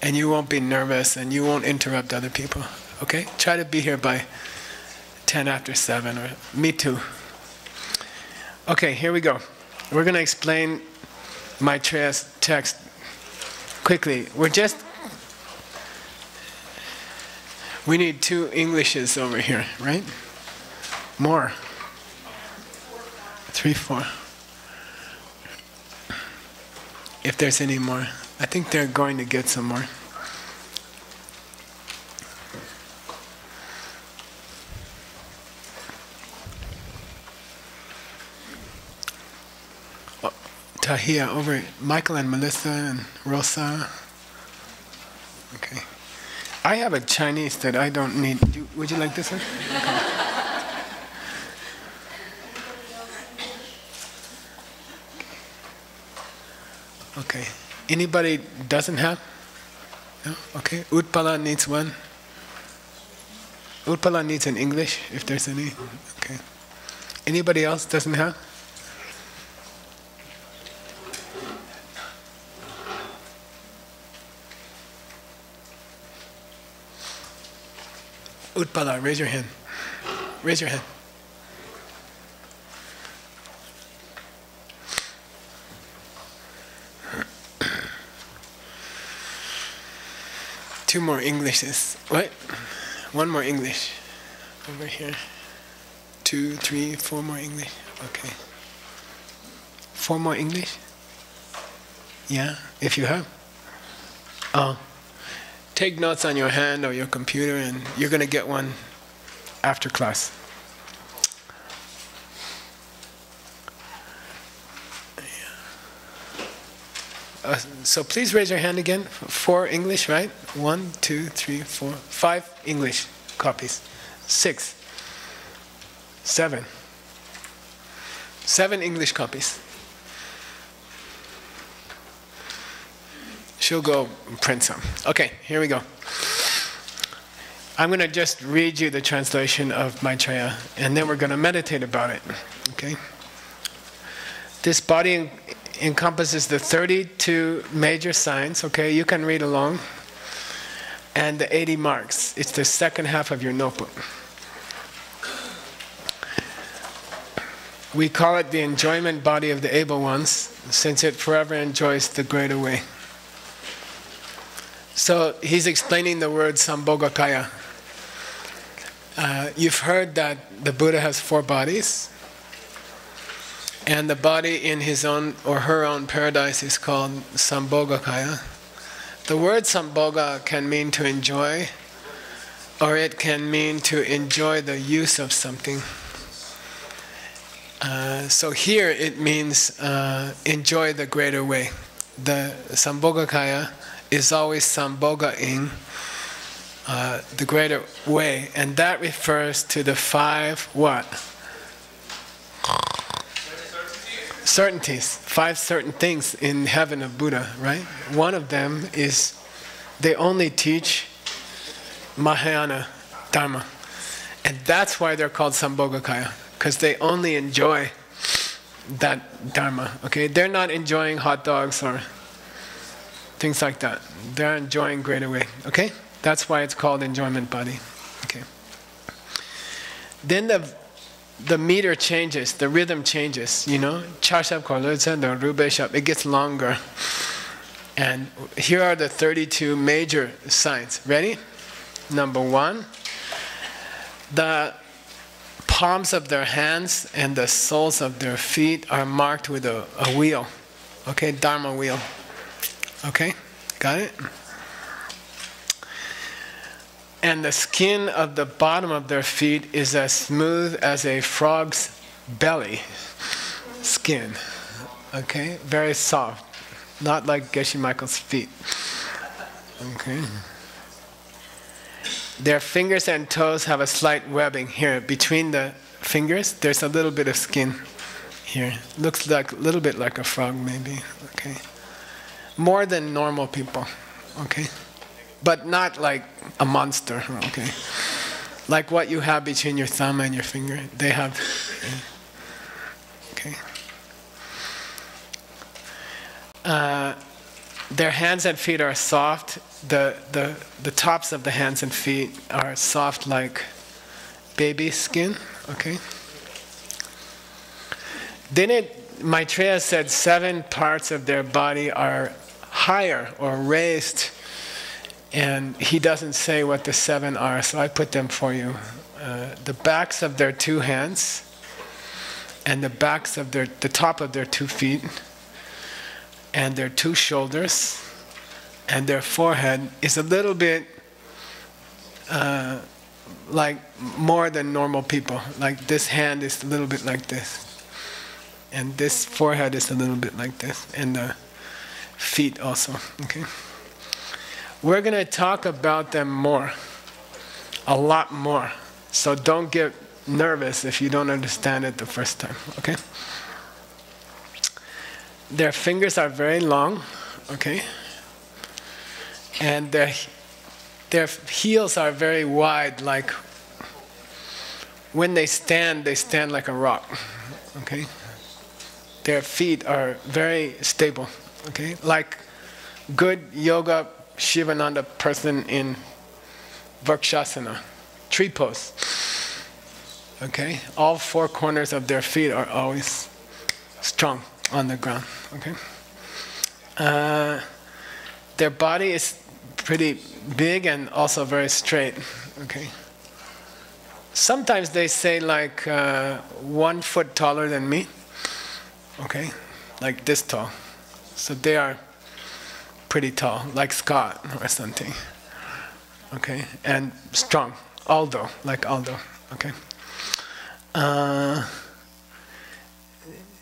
And you won't be nervous and you won't interrupt other people. Okay? Try to be here by 10 after 7 or me too. Okay, here we go. We're going to explain Maitreya's text quickly. We're just we need two Englishes over here, right? More. Three, four. If there's any more. I think they're going to get some more. Tahia over Michael and Melissa and Rosa. Okay. I have a Chinese that I don't need. would you like this one? Okay. Anybody doesn't have? No? Okay. Utpala needs one. Utpala needs an English, if there's any. Okay. Anybody else doesn't have? Utpala, raise your hand. Raise your hand. Two more Englishes. What? One more English. Over here. Two, three, four more English. Okay. Four more English? Yeah, if you have. Oh take notes on your hand or your computer, and you're going to get one after class. Uh, so please raise your hand again. Four English, right? One, two, three, four, five English copies. Six. Seven. Seven English copies. She'll go print some. Okay, here we go. I'm going to just read you the translation of Maitreya, and then we're going to meditate about it. Okay? This body encompasses the 32 major signs, okay? You can read along. And the 80 marks. It's the second half of your notebook. We call it the enjoyment body of the able ones, since it forever enjoys the greater way. So he's explaining the word Sambhogakaya. Uh, you've heard that the Buddha has four bodies, and the body in his own or her own paradise is called Sambhogakaya. The word Sambhoga can mean to enjoy, or it can mean to enjoy the use of something. Uh, so here it means uh, enjoy the greater way. The Sambhogakaya is always sambhogaing, uh, the greater way, and that refers to the five what? Certainties, five certain things in heaven of Buddha, right? One of them is they only teach Mahayana Dharma. And that's why they're called Sambhogakaya, because they only enjoy that Dharma, okay? They're not enjoying hot dogs or things like that. They're enjoying greater way. Okay? That's why it's called enjoyment body. Okay. Then the the meter changes, the rhythm changes, you know. Korlutsa, the Rubeshab, it gets longer. And here are the 32 major signs. Ready? Number one, the palms of their hands and the soles of their feet are marked with a, a wheel. Okay, Dharma wheel. Okay, got it? And the skin of the bottom of their feet is as smooth as a frog's belly skin. Okay, very soft, not like Geshe Michael's feet. Okay. Their fingers and toes have a slight webbing here between the fingers. There's a little bit of skin here. Looks like a little bit like a frog, maybe. Okay, more than normal people. Okay, but not like a monster. Okay, like what you have between your thumb and your finger. They have. Okay. Uh, their hands and feet are soft. The, the, the tops of the hands and feet are soft like baby skin. Okay. Then it, Maitreya said seven parts of their body are higher or raised, and he doesn't say what the seven are, so I put them for you. Uh, the backs of their two hands, and the backs of their, the top of their two feet, and their two shoulders, and their forehead is a little bit uh, like more than normal people. Like this hand is a little bit like this. And this forehead is a little bit like this. And the feet also. Okay? We're going to talk about them more. A lot more. So don't get nervous if you don't understand it the first time. Okay? Their fingers are very long. Okay? And their their heels are very wide, like when they stand, they stand like a rock. Okay? Their feet are very stable. Okay? Like good yoga Shivananda person in Vrkshasana, tree pose. Okay? All four corners of their feet are always strong on the ground. Okay? Uh, their body is pretty big and also very straight. Okay. Sometimes they say like uh, one foot taller than me. Okay, like this tall. So they are pretty tall, like Scott or something. Okay, and strong. Aldo, like Aldo. Okay. Uh,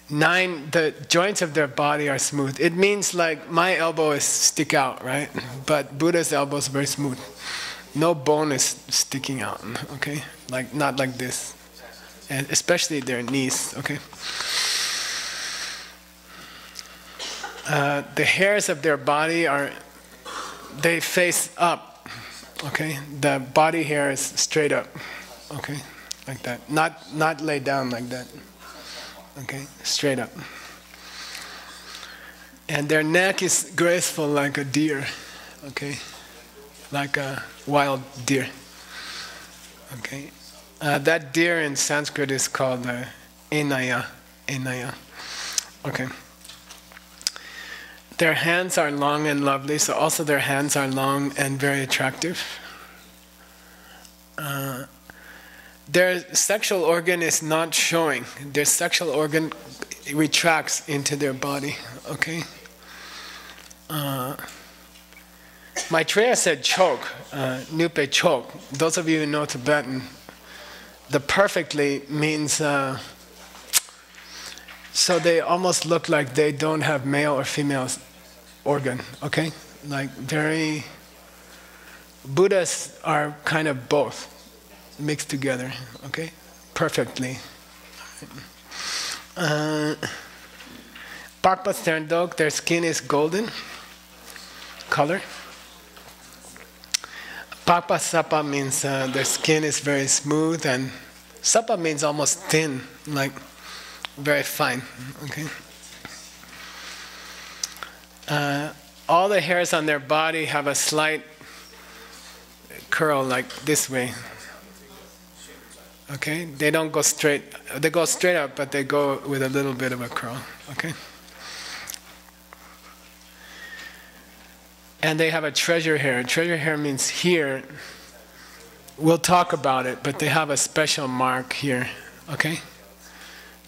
nine the joints of their body are smooth it means like my elbow is stick out right but buddha's elbow is very smooth no bone is sticking out okay like not like this and especially their knees okay uh, the hairs of their body are they face up okay the body hair is straight up okay like that not not laid down like that okay, straight up. And their neck is graceful like a deer, okay, like a wild deer. Okay, uh, that deer in Sanskrit is called uh, enaya, enaya. Okay. Their hands are long and lovely, so also their hands are long and very attractive. Uh, their sexual organ is not showing. Their sexual organ retracts into their body. Okay. Uh, Maitreya said choke, uh, nupe choke. Those of you who know Tibetan, the perfectly means. Uh, so they almost look like they don't have male or female organ. Okay, like very. Buddhas are kind of both mixed together, okay? Perfectly. Uh, Pakpa dog, their skin is golden color. Pakpa Sapa means uh, their skin is very smooth, and Sapa means almost thin, like very fine, okay? Uh, all the hairs on their body have a slight curl like this way, Okay, they don't go straight. They go straight up, but they go with a little bit of a curl. Okay. And they have a treasure hair. Treasure hair means here. We'll talk about it, but they have a special mark here. Okay.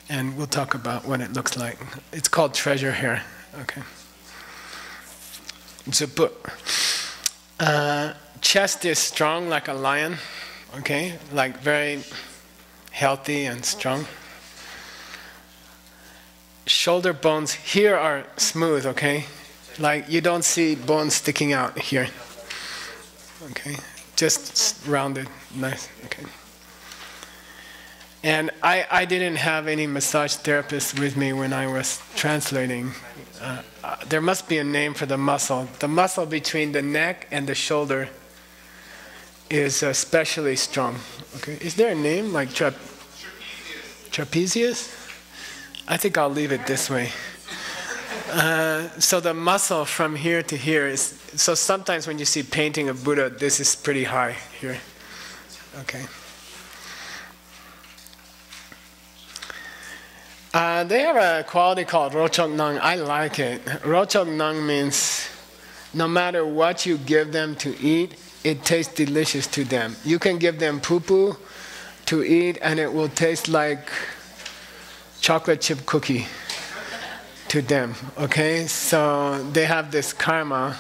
And we'll talk about what it looks like. It's called treasure hair. Okay. Zupu. Uh, chest is strong like a lion. Okay, like very healthy and strong. Shoulder bones here are smooth, okay? Like you don't see bones sticking out here. Okay? just rounded, nice, okay. And I, I didn't have any massage therapist with me when I was translating. Uh, uh, there must be a name for the muscle. The muscle between the neck and the shoulder is especially strong. Okay, is there a name like tra- trapezius? I think I'll leave it this way. Uh, so the muscle from here to here is so sometimes when you see painting of Buddha, this is pretty high here. Okay. Uh, they have a quality called rochok nang. I like it. Rochok nang means no matter what you give them to eat, it tastes delicious to them. You can give them poo poo to eat, and it will taste like chocolate chip cookie to them. Okay, so they have this karma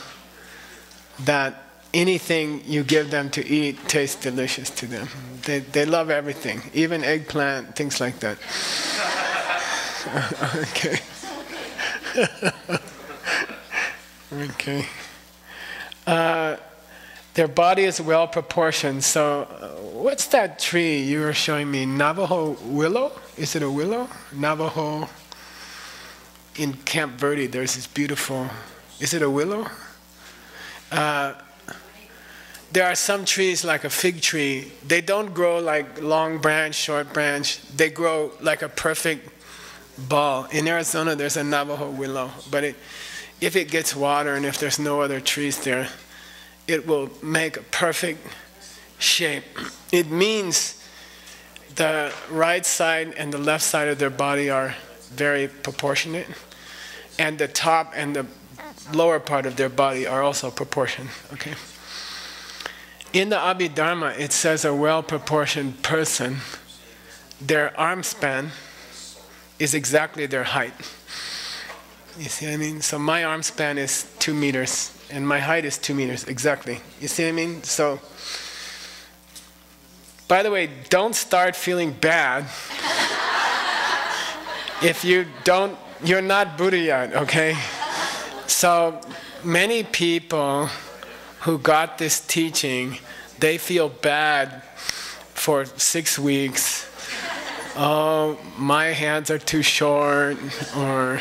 that anything you give them to eat tastes delicious to them. They, they love everything, even eggplant, things like that. Okay. (laughs) okay. Uh, their body is well proportioned. So, uh, what's that tree you were showing me? Navajo willow? Is it a willow? Navajo. In Camp Verde, there's this beautiful. Is it a willow? Uh, there are some trees like a fig tree. They don't grow like long branch, short branch. They grow like a perfect ball. In Arizona, there's a Navajo willow, but it, if it gets water and if there's no other trees there, it will make a perfect shape. It means the right side and the left side of their body are very proportionate, and the top and the lower part of their body are also proportioned. Okay. In the Abhidharma, it says a well proportioned person, their arm span is exactly their height. You see what I mean? So my arm span is two meters, and my height is two meters, exactly. You see what I mean? So, by the way, don't start feeling bad (laughs) if you don't, you're not Buddha yet, okay? So, many people who got this teaching, they feel bad for six weeks oh, my hands are too short, or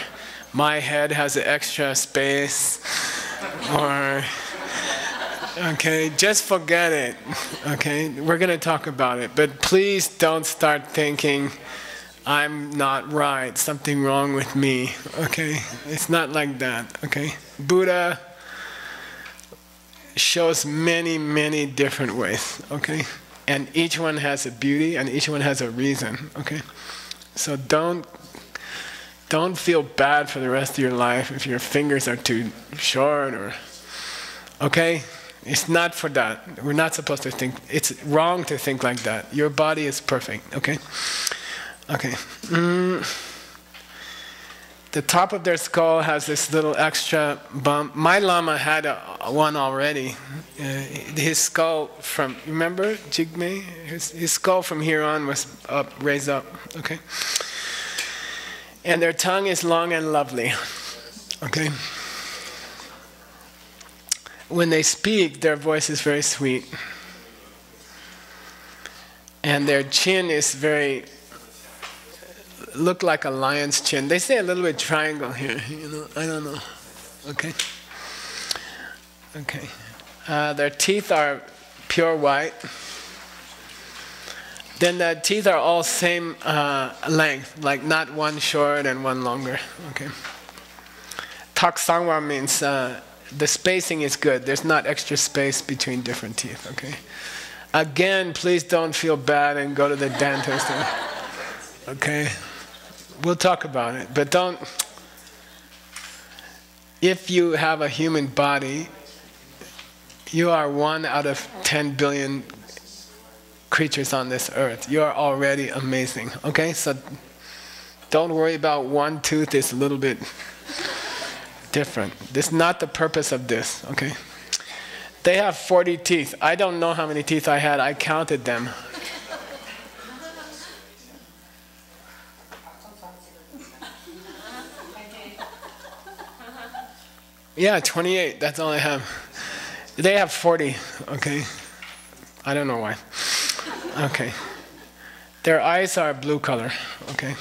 my head has extra space, or, okay, just forget it, okay? We're going to talk about it, but please don't start thinking, I'm not right, something wrong with me, okay? It's not like that, okay? Buddha shows many, many different ways, okay? And each one has a beauty and each one has a reason okay? So don't don't feel bad for the rest of your life if your fingers are too short or okay? It's not for that. We're not supposed to think it's wrong to think like that. Your body is perfect okay? Okay. Mm the top of their skull has this little extra bump. My lama had a, one already. Uh, his skull from, remember Jigme? His, his skull from here on was up, raised up, okay? And their tongue is long and lovely, okay? When they speak, their voice is very sweet. And their chin is very look like a lion's chin. They say a little bit triangle here, (laughs) you know, I don't know. Okay? Okay. Uh, their teeth are pure white. Then the teeth are all same uh, length, like not one short and one longer. Okay. Taksangwa means uh, the spacing is good. There's not extra space between different teeth. Okay. Again, please don't feel bad and go to the dentist. (laughs) okay we'll talk about it, but don't. If you have a human body, you are one out of 10 billion creatures on this earth. You are already amazing, okay? So don't worry about one tooth is a little bit different. This is not the purpose of this, okay? They have 40 teeth. I don't know how many teeth I had, I counted them. Yeah, 28. That's all I have. They have 40, okay? I don't know why. Okay. Their eyes are blue color, okay?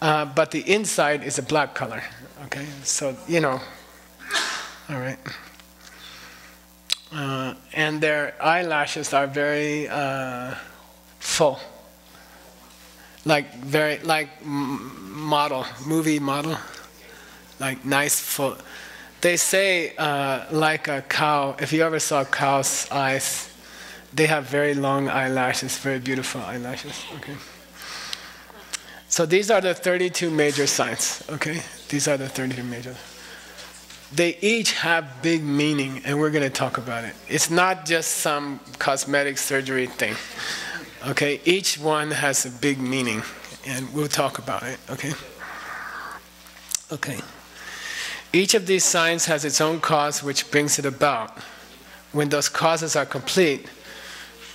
Uh, but the inside is a black color, okay? So, you know, all right. Uh, and their eyelashes are very uh, full, like very like model movie model, like nice full. They say uh, like a cow. If you ever saw a cow's eyes, they have very long eyelashes, very beautiful eyelashes. Okay. So these are the 32 major signs. Okay, these are the 32 major they each have big meaning, and we're going to talk about it. It's not just some cosmetic surgery thing. Okay, each one has a big meaning, and we'll talk about it. Okay. Okay. Each of these signs has its own cause which brings it about. When those causes are complete,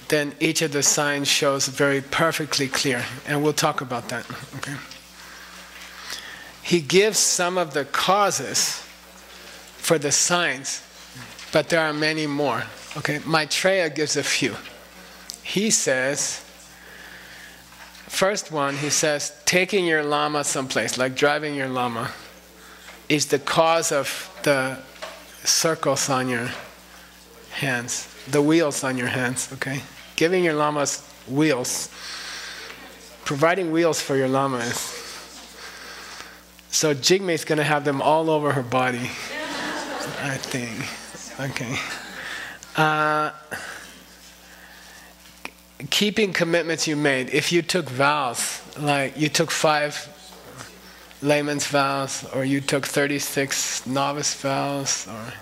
then each of the signs shows very perfectly clear, and we'll talk about that. Okay. He gives some of the causes for the signs, but there are many more. Okay, Maitreya gives a few. He says, first one, he says, taking your lama someplace, like driving your lama, is the cause of the circles on your hands, the wheels on your hands, okay? Giving your lamas wheels, providing wheels for your lama is. So Jigme is going to have them all over her body. I think. Okay. Uh, keeping commitments you made. If you took vows, like you took five layman's vows, or you took 36 novice vows, or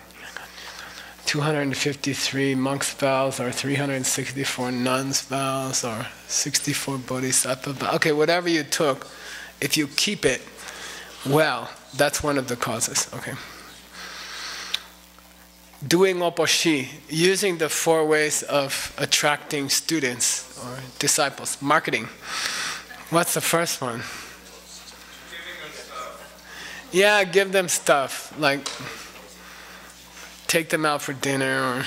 253 monks' vows, or 364 nuns' vows, or 64 bodhisattva vows. Okay, whatever you took, if you keep it well, that's one of the causes. Okay doing oposhi, using the four ways of attracting students or disciples, marketing. What's the first one? Yeah, give them stuff. Like, take them out for dinner or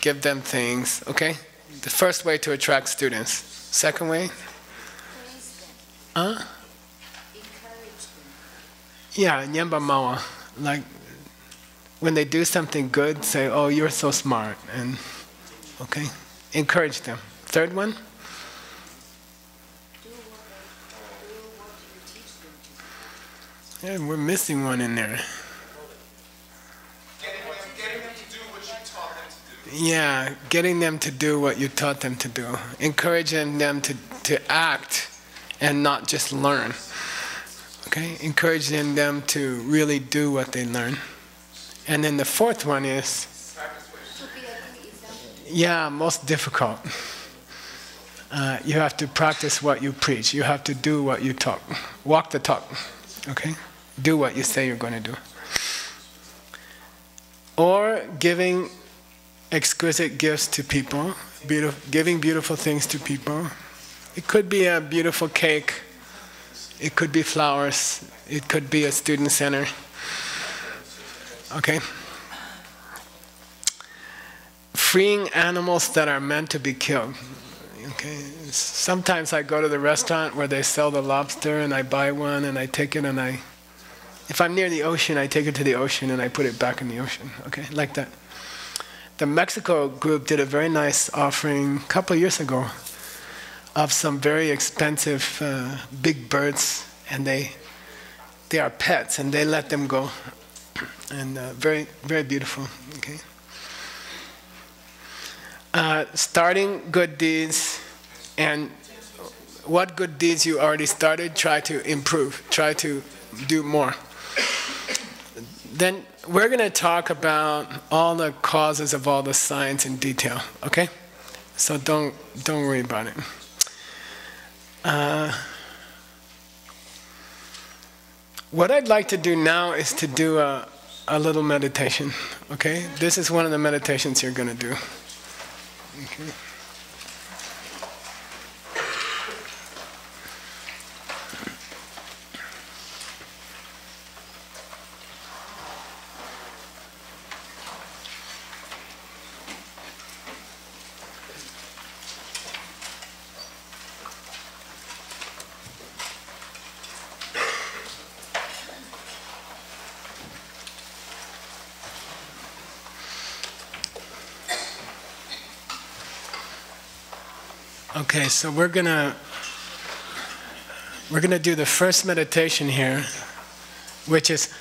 give them things, okay? The first way to attract students. Second way? Huh? Yeah, nyamba mawa. Like, when they do something good, say, oh, you're so smart. And, okay, encourage them. Third one? Yeah, we're missing one in there. Yeah, getting them to do what you taught them to do. Encouraging them to, to act and not just learn. Okay? Encouraging them to really do what they learn. And then the fourth one is yeah, most difficult. Uh, you have to practice what you preach. You have to do what you talk. Walk the talk. Okay? Do what you say you're going to do. Or giving exquisite gifts to people, beautiful, giving beautiful things to people. It could be a beautiful cake, it could be flowers, it could be a student center. Okay? Freeing animals that are meant to be killed. Okay? Sometimes I go to the restaurant where they sell the lobster and I buy one and I take it and I, if I'm near the ocean, I take it to the ocean and I put it back in the ocean. Okay? Like that. The Mexico group did a very nice offering a couple of years ago of some very expensive uh, big birds and they they are pets and they let them go and uh, very, very beautiful. Okay. Uh, starting good deeds, and what good deeds you already started, try to improve, try to do more. Then we're going to talk about all the causes of all the signs in detail. Okay, so don't don't worry about it. Uh, what I'd like to do now is to do a, a little meditation. Okay? This is one of the meditations you're going to do. Okay. Okay, so we're gonna we're gonna do the first meditation here, which is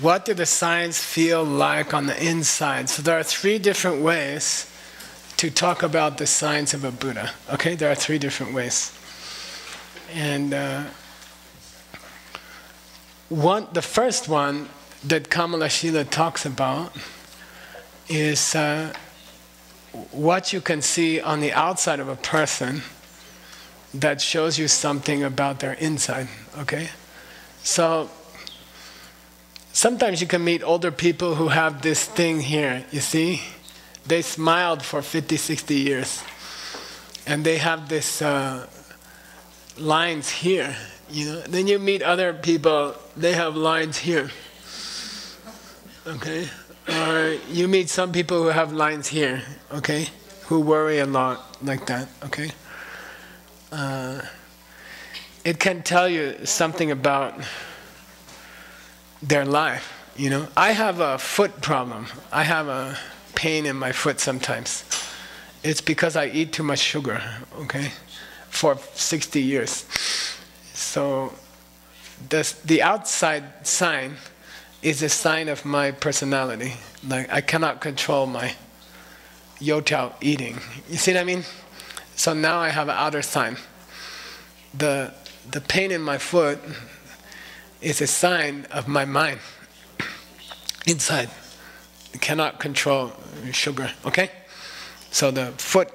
what do the signs feel like on the inside? So there are three different ways to talk about the signs of a Buddha. Okay, there are three different ways, and uh, one the first one that Kamalashila talks about is. Uh, what you can see on the outside of a person that shows you something about their inside, okay? So sometimes you can meet older people who have this thing here, you see? They smiled for 50, 60 years. And they have this uh, lines here, you know? Then you meet other people, they have lines here. Okay? Or you meet some people who have lines here, okay? Who worry a lot like that, okay? Uh, it can tell you something about their life, you know? I have a foot problem. I have a pain in my foot sometimes. It's because I eat too much sugar, okay? For 60 years. So, this, the outside sign is a sign of my personality. Like I cannot control my youtiao eating. You see what I mean? So now I have an outer sign. The the pain in my foot is a sign of my mind. (clears throat) Inside, I cannot control sugar. Okay, so the foot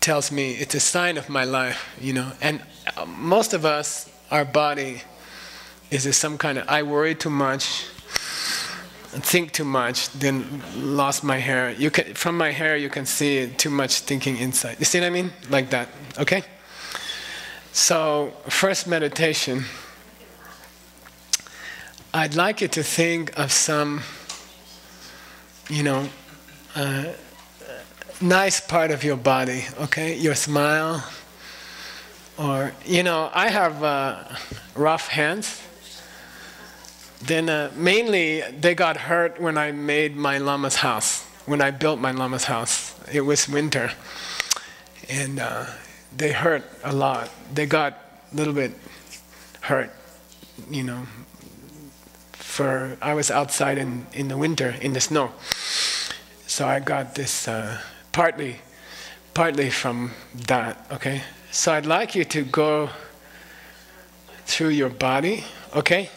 tells me it's a sign of my life. You know, and uh, most of us, our body is it some kind of I worry too much, think too much, then lost my hair. You can from my hair you can see too much thinking inside. You see what I mean? Like that. Okay? So first meditation. I'd like you to think of some, you know, uh, nice part of your body, okay? Your smile, or, you know, I have uh, rough hands, then uh, mainly they got hurt when I made my lama's house, when I built my lama's house. It was winter. And uh, they hurt a lot. They got a little bit hurt, you know, for I was outside in, in the winter, in the snow. So I got this uh, partly, partly from that, okay? So I'd like you to go through your body, okay?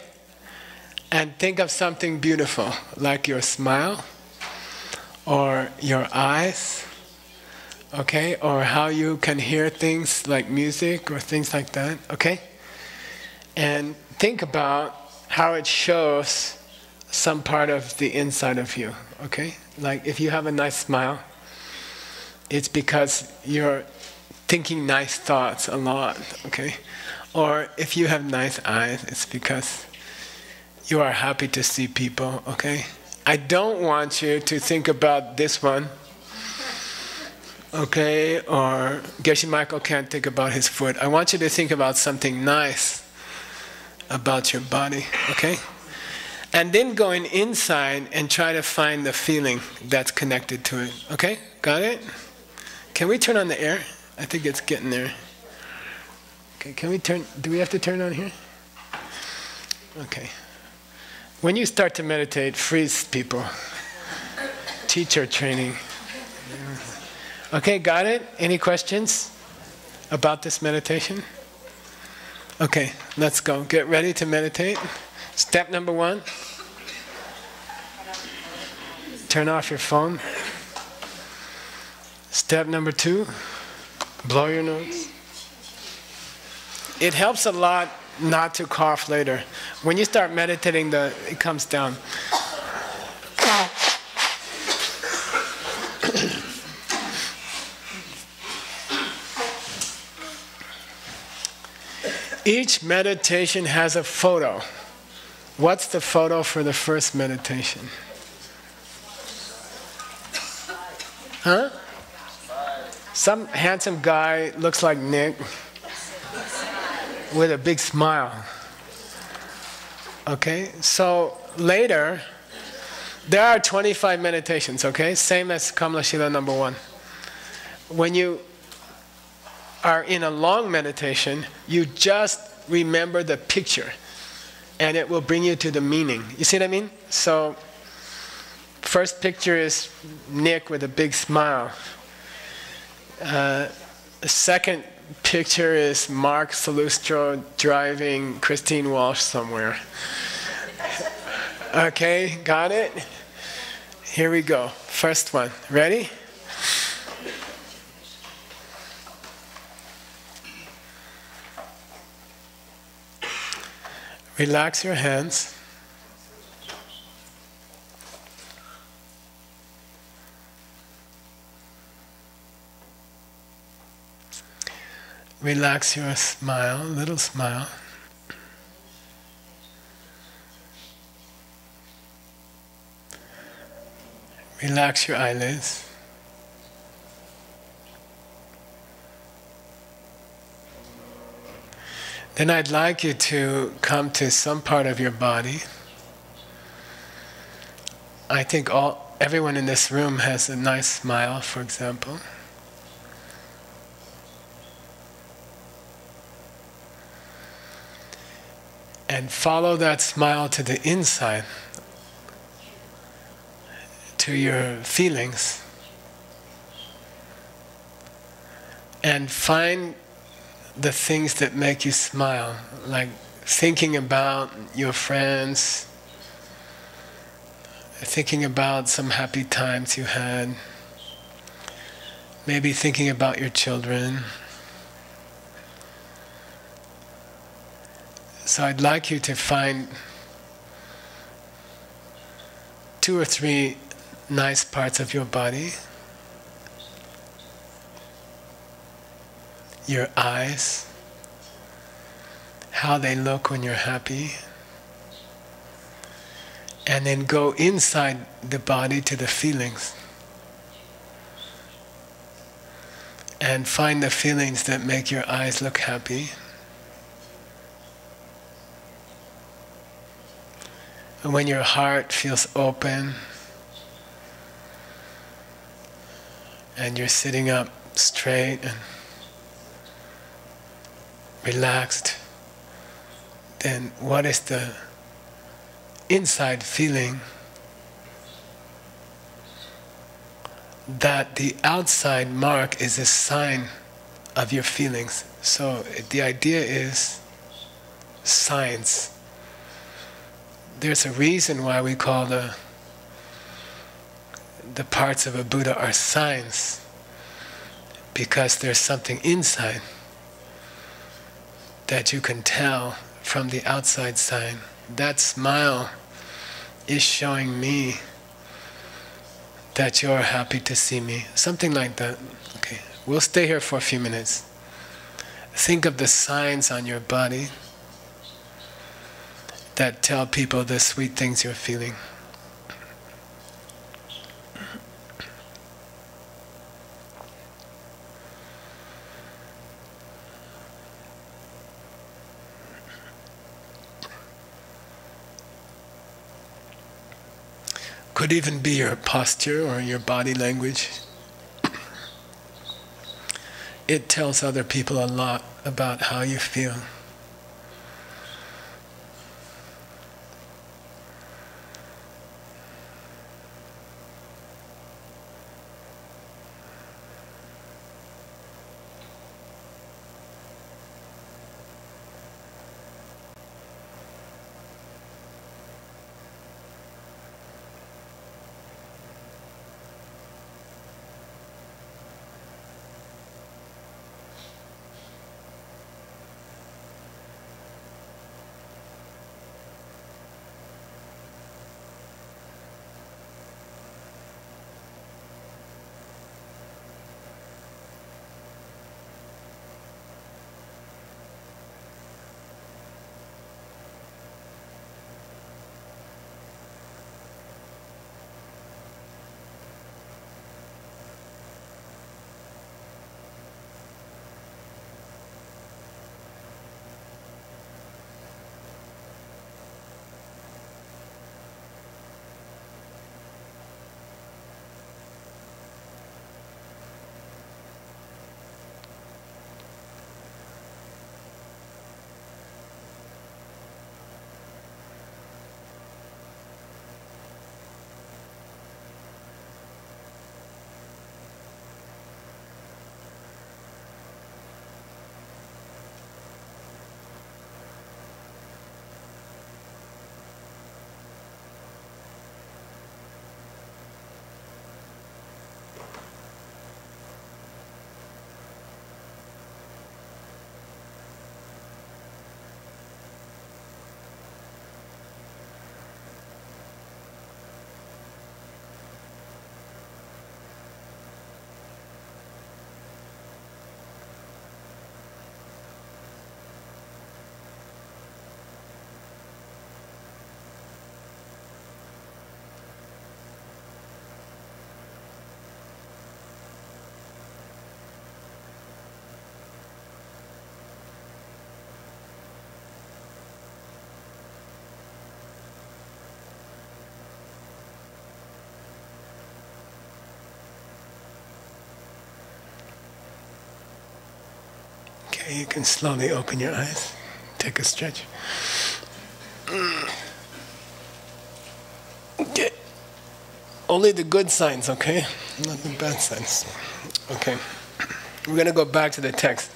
And think of something beautiful, like your smile or your eyes, okay, or how you can hear things like music or things like that, okay? And think about how it shows some part of the inside of you, okay? Like if you have a nice smile, it's because you're thinking nice thoughts a lot, okay? Or if you have nice eyes, it's because you are happy to see people, okay? I don't want you to think about this one, okay? Or Geshe Michael can't think about his foot. I want you to think about something nice about your body, okay? And then going inside and try to find the feeling that's connected to it, okay? Got it? Can we turn on the air? I think it's getting there. Okay, can we turn, do we have to turn on here? Okay. When you start to meditate, freeze people. Teacher training. Okay, got it? Any questions about this meditation? Okay, let's go. Get ready to meditate. Step number one turn off your phone. Step number two blow your nose. It helps a lot not to cough later. When you start meditating, the, it comes down. Each meditation has a photo. What's the photo for the first meditation? Huh? Some handsome guy looks like Nick with a big smile. Okay, so later, there are 25 meditations, okay? Same as Kamalashila number one. When you are in a long meditation, you just remember the picture and it will bring you to the meaning. You see what I mean? So, first picture is Nick with a big smile. Uh, the second picture is Mark Salustro driving Christine Walsh somewhere. Okay, got it? Here we go. First one. Ready? Relax your hands. Relax your smile, little smile. Relax your eyelids. Then I'd like you to come to some part of your body. I think all everyone in this room has a nice smile, for example. And follow that smile to the inside, to your feelings. And find the things that make you smile, like thinking about your friends, thinking about some happy times you had, maybe thinking about your children. So I'd like you to find two or three nice parts of your body. Your eyes, how they look when you're happy. And then go inside the body to the feelings. And find the feelings that make your eyes look happy. And when your heart feels open and you're sitting up straight and relaxed, then what is the inside feeling that the outside mark is a sign of your feelings? So the idea is signs there's a reason why we call the the parts of a Buddha are signs because there's something inside that you can tell from the outside sign. That smile is showing me that you're happy to see me. Something like that. Okay, we'll stay here for a few minutes. Think of the signs on your body that tell people the sweet things you're feeling. Could even be your posture or your body language. It tells other people a lot about how you feel. Okay, you can slowly open your eyes. Take a stretch. Okay. Only the good signs, okay? Not the bad signs. Okay. We're going to go back to the text.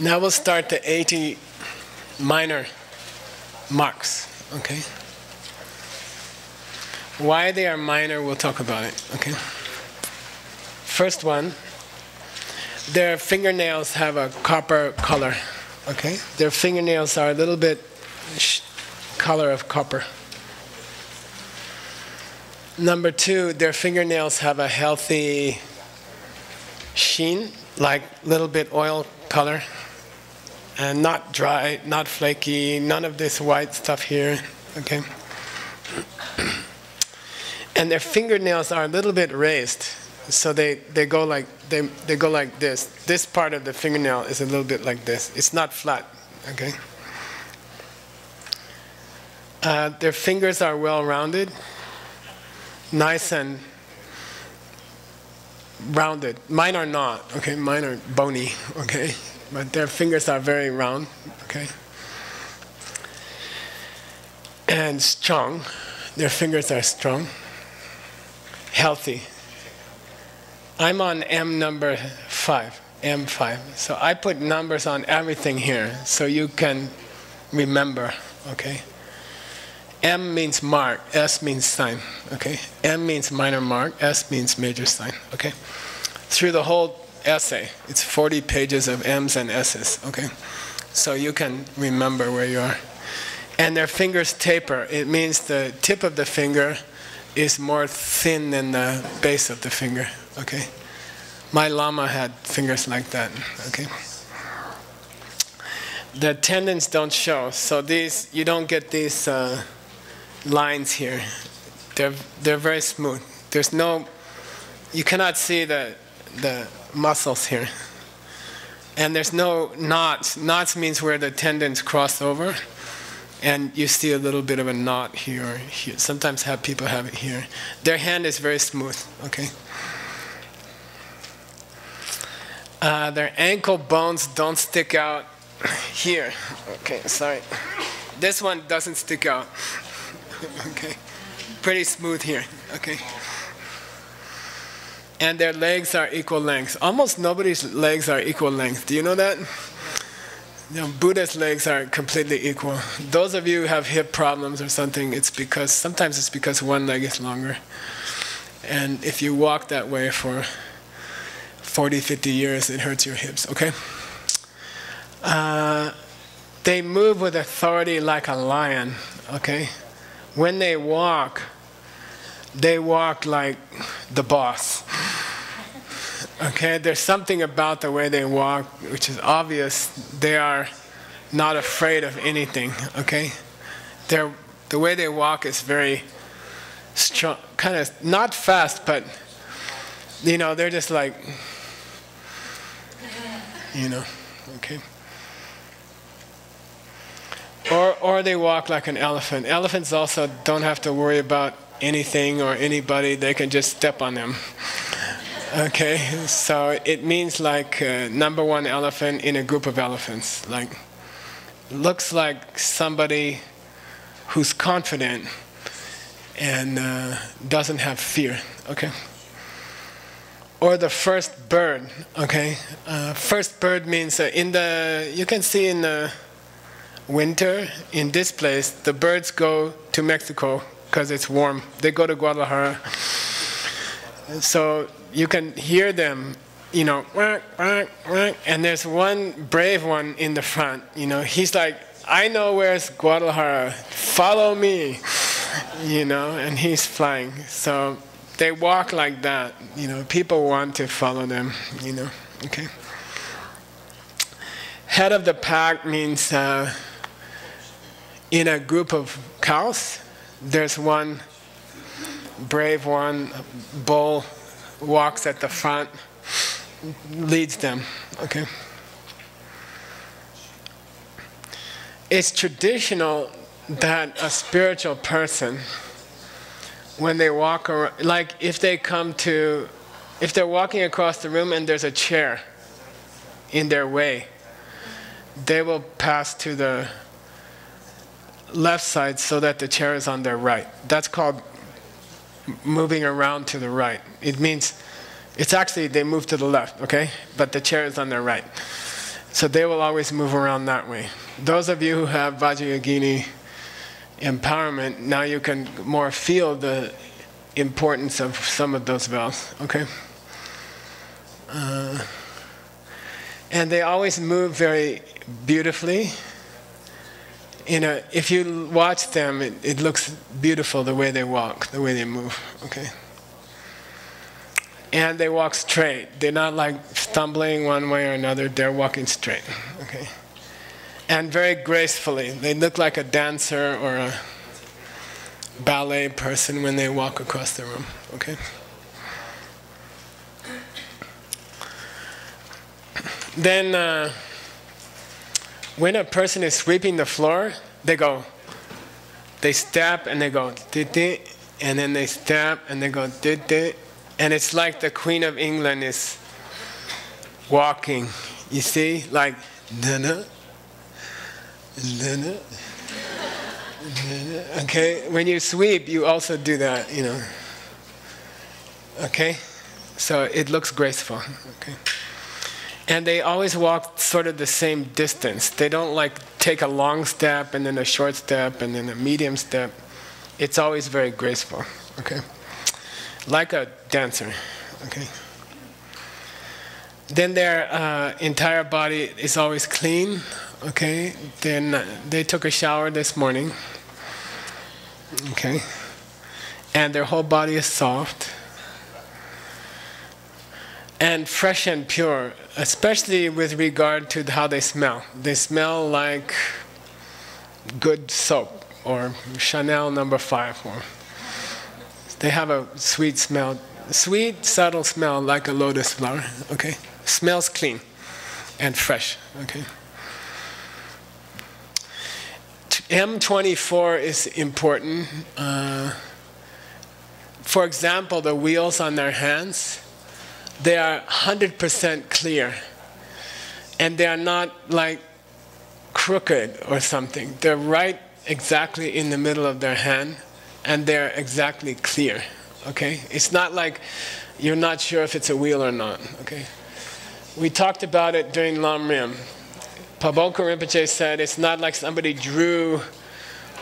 (coughs) now we'll start the 80 minor marks, okay? Why they are minor, we'll talk about it, okay? First one, their fingernails have a copper color, okay? Their fingernails are a little bit color of copper. Number two, their fingernails have a healthy sheen, like a little bit oil color, and not dry, not flaky, none of this white stuff here, okay? And their fingernails are a little bit raised, so they, they go like they, they go like this. This part of the fingernail is a little bit like this. It's not flat, okay? Uh, their fingers are well rounded nice and rounded. Mine are not, okay? Mine are bony, okay? But their fingers are very round, okay? And strong. Their fingers are strong. Healthy. I'm on M number five, M5. So I put numbers on everything here so you can remember, okay? M means mark, S means sign, okay? M means minor mark, S means major sign, okay? Through the whole essay, it's 40 pages of M's and S's, okay? So you can remember where you are. And their fingers taper. It means the tip of the finger is more thin than the base of the finger, okay? My Lama had fingers like that, okay? The tendons don't show, so these, you don't get these. Uh, lines here. They're, they're very smooth. There's no, you cannot see the, the muscles here. And there's no knots. Knots means where the tendons cross over. And you see a little bit of a knot here here. Sometimes have people have it here. Their hand is very smooth, okay? Uh, their ankle bones don't stick out here. Okay, sorry. This one doesn't stick out. (laughs) okay. Pretty smooth here. Okay. And their legs are equal length. Almost nobody's legs are equal length. Do you know that? You know, Buddha's legs are completely equal. Those of you who have hip problems or something, it's because sometimes it's because one leg is longer. And if you walk that way for 40, 50 years, it hurts your hips, okay? Uh, they move with authority like a lion, okay? when they walk, they walk like the boss. Okay, there's something about the way they walk which is obvious. They are not afraid of anything. Okay, they're, the way they walk is very strong, kind of not fast, but you know, they're just like, you know, okay. Or, or they walk like an elephant. Elephants also don't have to worry about anything or anybody, they can just step on them. Okay, so it means like uh, number one elephant in a group of elephants. Like, looks like somebody who's confident and uh, doesn't have fear. Okay. Or the first bird. Okay. Uh, first bird means uh, in the you can see in the winter in this place, the birds go to Mexico because it's warm. They go to Guadalajara. So you can hear them, you know, and there's one brave one in the front. You know, he's like, I know where's Guadalajara. Follow me, you know, and he's flying. So they walk like that. You know, people want to follow them. You know, okay. Head of the pack means. Uh, in a group of cows, there's one brave one, bull walks at the front, leads them. Okay. It's traditional that a spiritual person when they walk around, like if they come to, if they're walking across the room and there's a chair in their way, they will pass to the left side so that the chair is on their right. That's called moving around to the right. It means it's actually they move to the left, okay? But the chair is on their right. So they will always move around that way. Those of you who have Vajrayogini empowerment, now you can more feel the importance of some of those vows, okay? Uh, and they always move very beautifully. You know, if you watch them, it, it looks beautiful the way they walk, the way they move, okay? And they walk straight. They're not like stumbling one way or another, they're walking straight, okay? And very gracefully. They look like a dancer or a ballet person when they walk across the room, okay? Then, uh, when a person is sweeping the floor, they go, they step and they go, di and then they step and they go, di and it's like the Queen of England is walking. You see, like, da-da, da-da, Okay, when you sweep, you also do that, you know. Okay, so it looks graceful. Okay. And they always walk sort of the same distance. They don't like take a long step and then a short step and then a medium step. It's always very graceful, okay? Like a dancer, okay? Then their uh, entire body is always clean, okay? Then they took a shower this morning, okay? And their whole body is soft and fresh and pure, especially with regard to how they smell. They smell like good soap or Chanel number five. Or they have a sweet smell, sweet, subtle smell like a lotus flower. Okay, smells clean and fresh. Okay. M24 is important. Uh, for example, the wheels on their hands they are 100% clear. And they are not like crooked or something. They're right exactly in the middle of their hand and they're exactly clear. Okay? It's not like you're not sure if it's a wheel or not. Okay? We talked about it during Lam Pabongka Rinpoche said it's not like somebody drew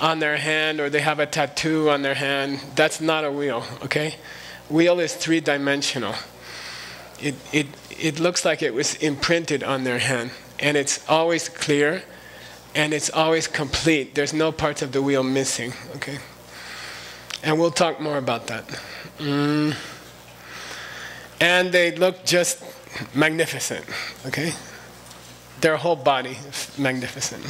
on their hand or they have a tattoo on their hand. That's not a wheel, okay? Wheel is three dimensional it, it, it looks like it was imprinted on their hand. And it's always clear and it's always complete. There's no parts of the wheel missing, okay? And we'll talk more about that. Mm. And they look just magnificent, okay? Their whole body is magnificent.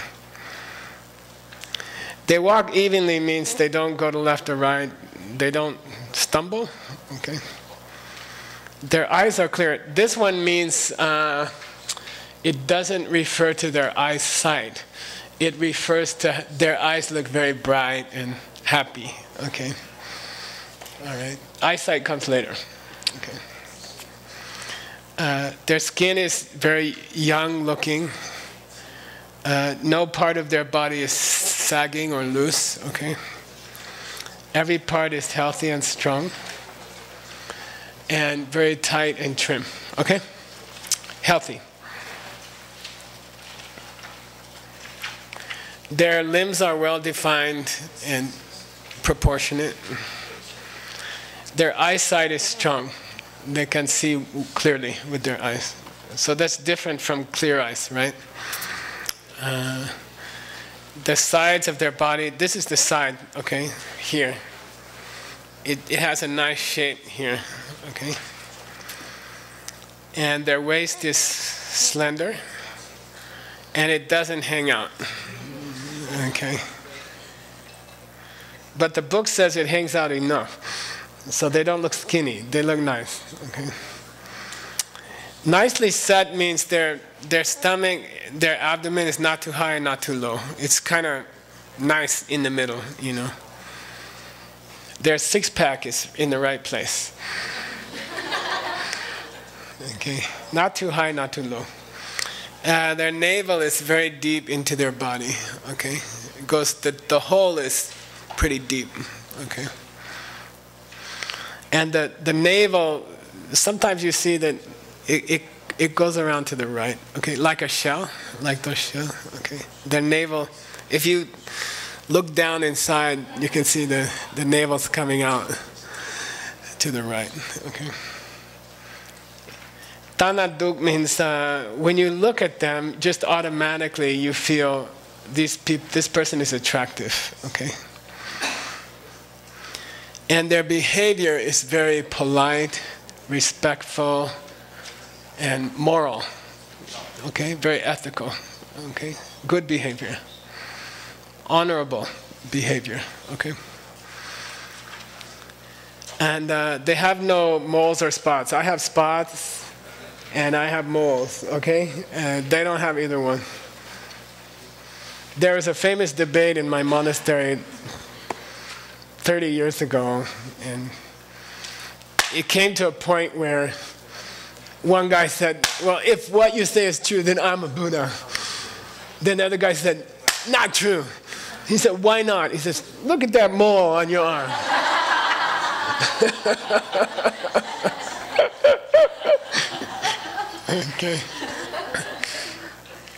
They walk evenly means they don't go to left or right. They don't stumble, okay? Their eyes are clear. This one means uh, it doesn't refer to their eyesight. It refers to their eyes look very bright and happy. Okay. All right. Eyesight comes later. Okay. Uh, their skin is very young looking. Uh, no part of their body is sagging or loose. Okay. Every part is healthy and strong and very tight and trim. Okay? Healthy. Their limbs are well defined and proportionate. Their eyesight is strong. They can see clearly with their eyes. So that's different from clear eyes, right? Uh, the sides of their body, this is the side, okay, here. It, it has a nice shape here okay? And their waist is slender and it doesn't hang out, okay? But the book says it hangs out enough. So they don't look skinny, they look nice, okay? Nicely set means their, their stomach, their abdomen is not too high and not too low. It's kind of nice in the middle, you know. their six pack is in the right place. Okay, not too high, not too low. Uh, their navel is very deep into their body. Okay, it goes the the hole is pretty deep. Okay, and the the navel. Sometimes you see that it, it it goes around to the right. Okay, like a shell, like those shell. Okay, their navel. If you look down inside, you can see the, the navel's coming out to the right. Okay. Tanaduk means uh, when you look at them, just automatically you feel peop- this person is attractive. Okay. And their behavior is very polite, respectful, and moral. Okay, very ethical. Okay, good behavior honorable behavior. Okay. And uh, they have no moles or spots. I have spots, and I have moles. Okay, uh, they don't have either one. There was a famous debate in my monastery 30 years ago, and it came to a point where one guy said, Well, if what you say is true, then I'm a Buddha. Then the other guy said, Not true. He said, Why not? He says, Look at that mole on your arm. (laughs) okay.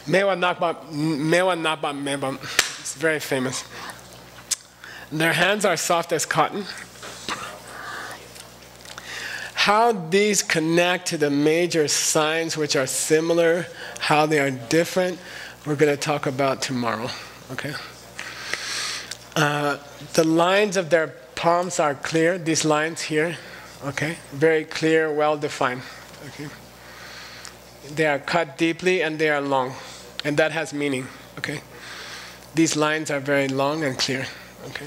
Mewa Nakpa, Mewa Napa Meba. It's very famous. Their hands are soft as cotton. How these connect to the major signs which are similar, how they are different, we're going to talk about tomorrow. Okay? Uh, the lines of their palms are clear, these lines here, okay? Very clear, well defined, okay? They are cut deeply and they are long, and that has meaning, okay? These lines are very long and clear, okay?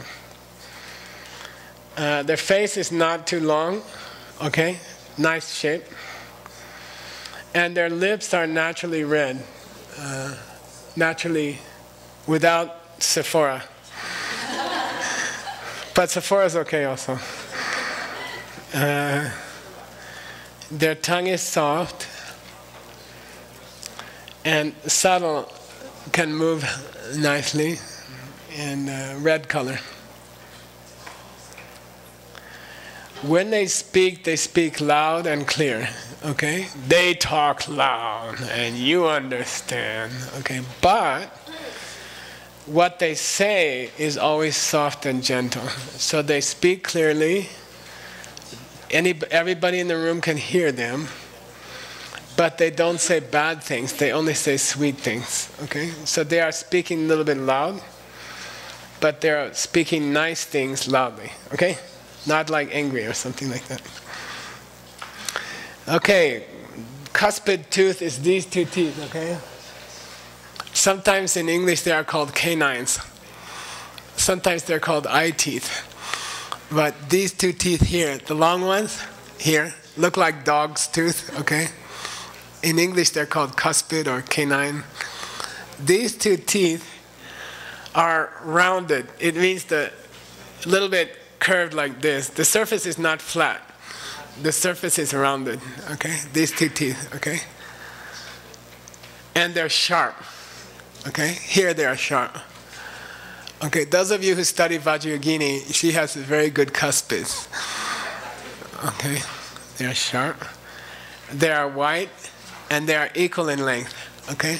Uh, their face is not too long, okay? Nice shape. And their lips are naturally red, uh, naturally without Sephora. (laughs) But Sephora is okay also. Uh, their tongue is soft and subtle, can move nicely, in uh, red color. When they speak, they speak loud and clear. Okay? They talk loud and you understand. Okay? But what they say is always soft and gentle. So they speak clearly. Any, everybody in the room can hear them, but they don't say bad things. They only say sweet things. Okay, so they are speaking a little bit loud, but they're speaking nice things loudly. Okay, not like angry or something like that. Okay, cuspid tooth is these two teeth. Okay. Sometimes in English they are called canines. Sometimes they're called eye teeth. But these two teeth here, the long ones here, look like dog's tooth, okay? In English they're called cuspid or canine. These two teeth are rounded. It means the little bit curved like this. The surface is not flat. The surface is rounded, okay? These two teeth, okay? And they're sharp. Okay, here they are sharp. Okay, those of you who study Vajrayogini, she has very good cuspids. Okay, they are sharp. They are white and they are equal in length. Okay,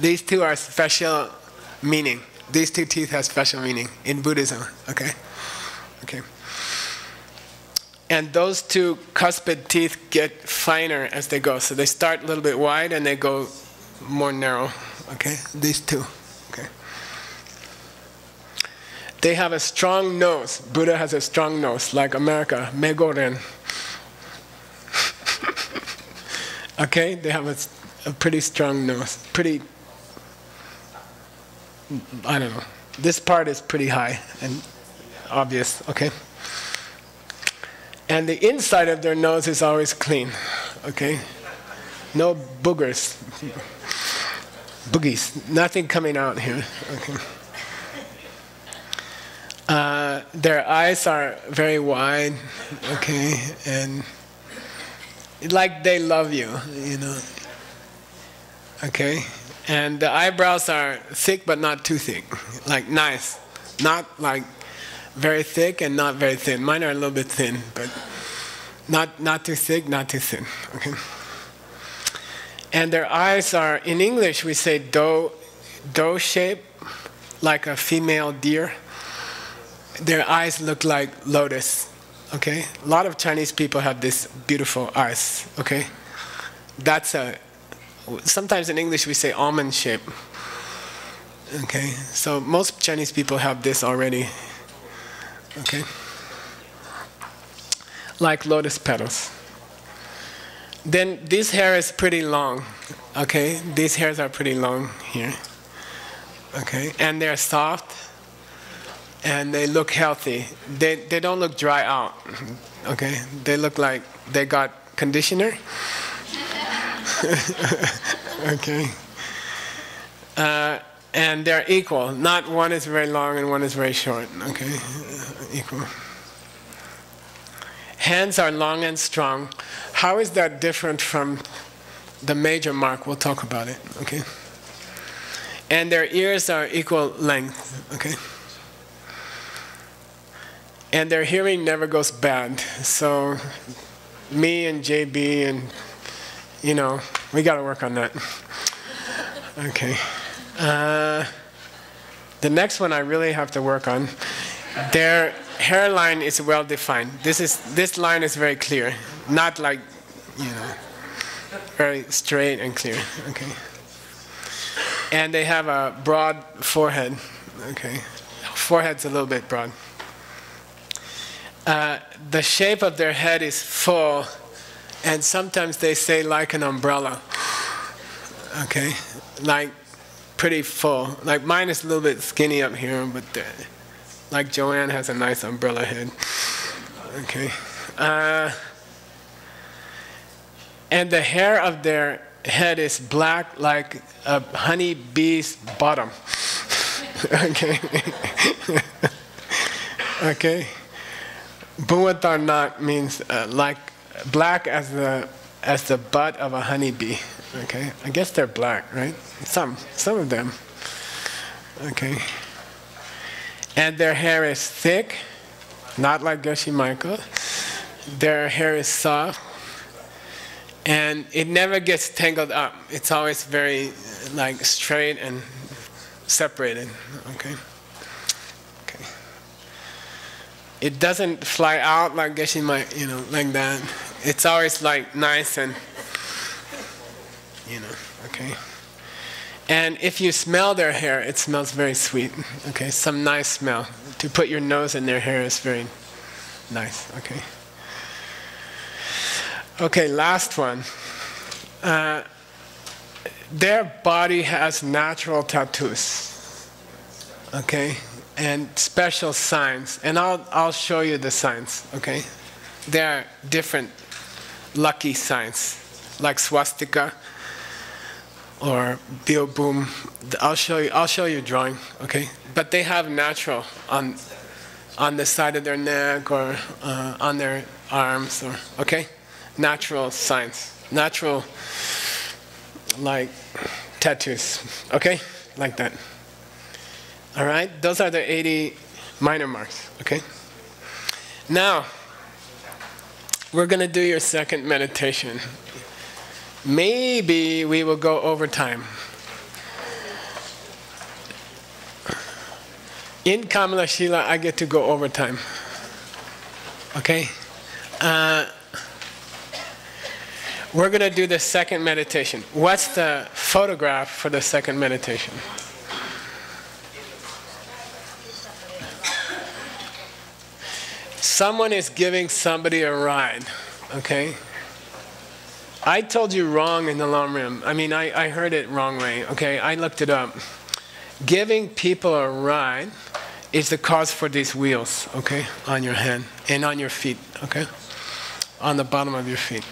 these two are special meaning. These two teeth have special meaning in Buddhism. Okay, okay. And those two cuspid teeth get finer as they go. So they start a little bit wide and they go more narrow. Okay, these two. Okay. They have a strong nose. Buddha has a strong nose, like America, Megoren. (laughs) okay, they have a, a pretty strong nose. Pretty, I don't know. This part is pretty high and obvious, okay? And the inside of their nose is always clean, okay? No boogers boogies, nothing coming out here. Okay. Uh, their eyes are very wide, okay, and like they love you, you know. Okay, and the eyebrows are thick but not too thick, like nice, not like very thick and not very thin. Mine are a little bit thin, but not not too thick, not too thin. Okay. And their eyes are, in English, we say doe, doe shape, like a female deer. Their eyes look like lotus. Okay, a lot of Chinese people have this beautiful eyes. Okay, that's a. Sometimes in English we say almond shape. Okay, so most Chinese people have this already. Okay, like lotus petals. Then this hair is pretty long. Okay, these hairs are pretty long here. Okay, and they're soft and they look healthy. They, they don't look dry out. Okay, they look like they got conditioner. (laughs) okay. Uh, and they're equal. Not one is very long and one is very short. Okay, equal. Hands are long and strong. How is that different from the major mark? We'll talk about it. Okay. And their ears are equal length. Okay and their hearing never goes bad. So, me and JB and you know, we got to work on that. Okay. Uh, the next one I really have to work on. Their hairline is well defined. This is this line is very clear, not like you know, very straight and clear. Okay. And they have a broad forehead. Okay. Forehead's a little bit broad. Uh, the shape of their head is full, and sometimes they say like an umbrella. Okay, like pretty full. Like mine is a little bit skinny up here, but the, like Joanne has a nice umbrella head. Okay. Uh, and the hair of their head is black like a honey bee's bottom. (laughs) okay. (laughs) okay. Buwatarnak means uh, like black as the as the butt of a honeybee. Okay, I guess they're black, right? Some some of them. Okay. And their hair is thick, not like Geshe Michael. Their hair is soft, and it never gets tangled up. It's always very like straight and separated. Okay. It doesn't fly out like Geshe might, you know, like that. It's always like nice and, you know, okay. And if you smell their hair, it smells very sweet. Okay, some nice smell. To put your nose in their hair is very nice. Okay. Okay, last one. Uh, their body has natural tattoos. Okay, and special signs. And I'll, I'll show you the signs, okay? There are different lucky signs, like swastika or boom. I'll show you, I'll show you a drawing, okay? But they have natural on, on the side of their neck or uh, on their arms, or, okay? Natural signs, natural like tattoos, okay? Like that. All right, those are the 80 minor marks, okay? Now, we're going to do your second meditation. Maybe we will go over time. In Kamalashila, I get to go over time. Okay? Uh, we're going to do the second meditation. What's the photograph for the second meditation? Someone is giving somebody a ride, okay? I told you wrong in the Lamrim. I mean, I, I heard it wrong way, okay? I looked it up. Giving people a ride is the cause for these wheels, okay, on your hand and on your feet, okay? On the bottom of your feet.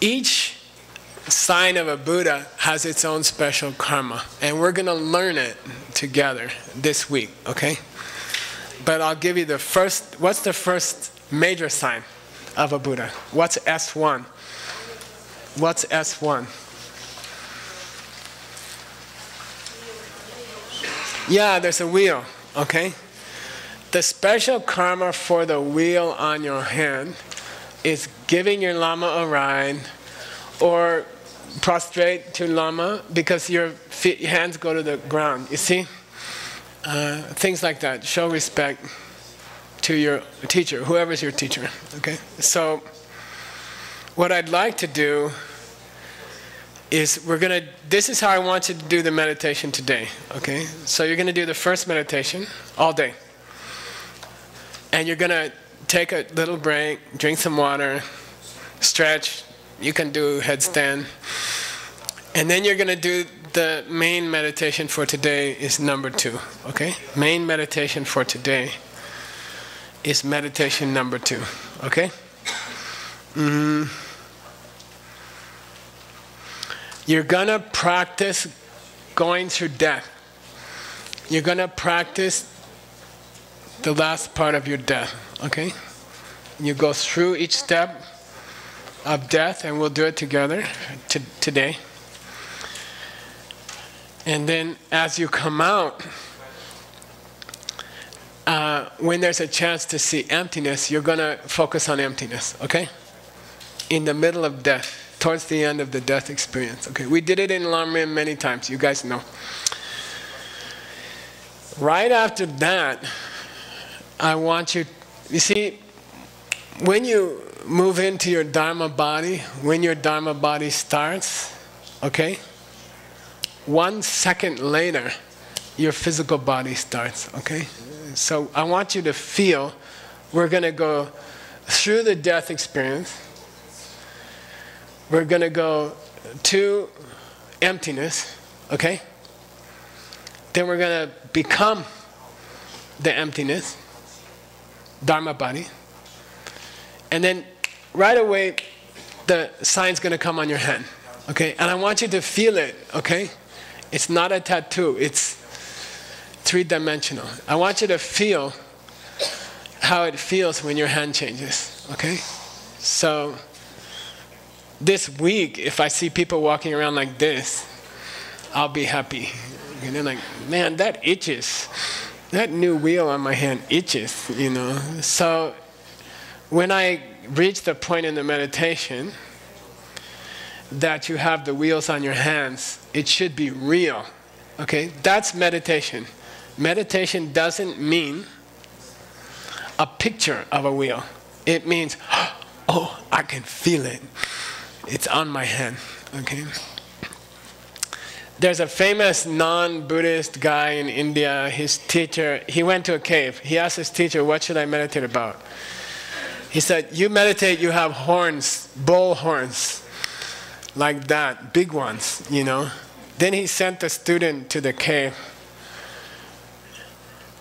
Each sign of a Buddha has its own special karma, and we're going to learn it together this week, okay? But I'll give you the first. What's the first major sign of a Buddha? What's S1? What's S1? Yeah, there's a wheel, okay? The special karma for the wheel on your hand is giving your Lama a ride or prostrate to Lama because your feet, hands go to the ground. You see? Uh, things like that. Show respect to your teacher, whoever's your teacher. Okay? So, what I'd like to do is we're going to, this is how I want you to do the meditation today. Okay? So, you're going to do the first meditation all day. And you're going to take a little break, drink some water, stretch. You can do headstand. And then you're going to do the main meditation for today is number two. Okay? Main meditation for today is meditation number two. Okay? Mm. You're to practice going through death. You're to practice the last part of your death. Okay? You go through each step of death, and we'll do it together today. And then as you come out, uh, when there's a chance to see emptiness, you're going to focus on emptiness, okay? In the middle of death, towards the end of the death experience, okay? We did it in Lamrim many times, you guys know. Right after that, I want you, you see, when you move into your Dharma body, when your Dharma body starts, okay? One second later, your physical body starts, okay? So I want you to feel we're going to go through the death experience. We're going to go to emptiness, okay? Then we're going to become the emptiness, Dharma body. And then right away, the sign's going to come on your hand, okay? And I want you to feel it, okay? It's not a tattoo, it's three dimensional. I want you to feel how it feels when your hand changes, okay? So, this week, if I see people walking around like this, I'll be happy. And they're like, man, that itches. That new wheel on my hand itches, you know? So, when I reach the point in the meditation, that you have the wheels on your hands, it should be real. Okay? That's meditation. Meditation doesn't mean a picture of a wheel. It means, (gasps) oh, I can feel it. It's on my hand. Okay? There's a famous non Buddhist guy in India. His teacher, he went to a cave. He asked his teacher, What should I meditate about? He said, You meditate, you have horns, bull horns like that, big ones, you know. Then he sent the student to the cave,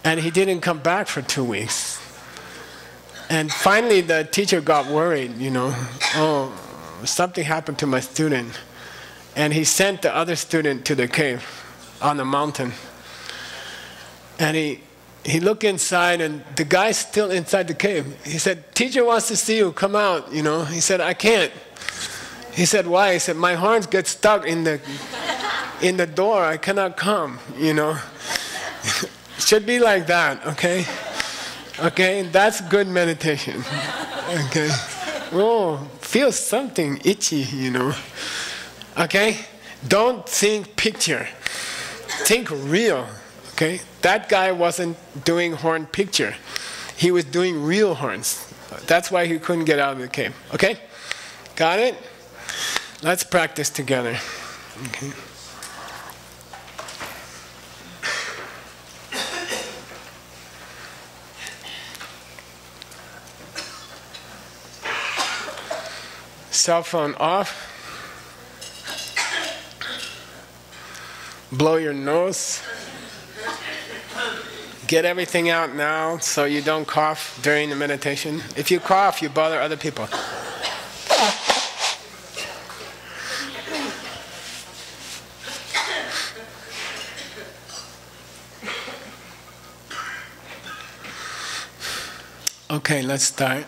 and he didn't come back for two weeks. And finally, the teacher got worried, you know, oh, something happened to my student. And he sent the other student to the cave on the mountain. And he, he looked inside, and the guy's still inside the cave. He said, Teacher wants to see you, come out, you know. He said, I can't. He said, why? He said, my horns get stuck in the, in the door. I cannot come, you know. (laughs) Should be like that, okay? Okay, that's good meditation. (laughs) Okay. Oh, feel something itchy, you know. Okay? Don't think picture. Think real. Okay? That guy wasn't doing horn picture. He was doing real horns. That's why he couldn't get out of the cave. Okay? Got it? Let's practice together. Okay. Cell phone off. Blow your nose. Get everything out now so you don't cough during the meditation. If you cough, you bother other people. Okay, let's start.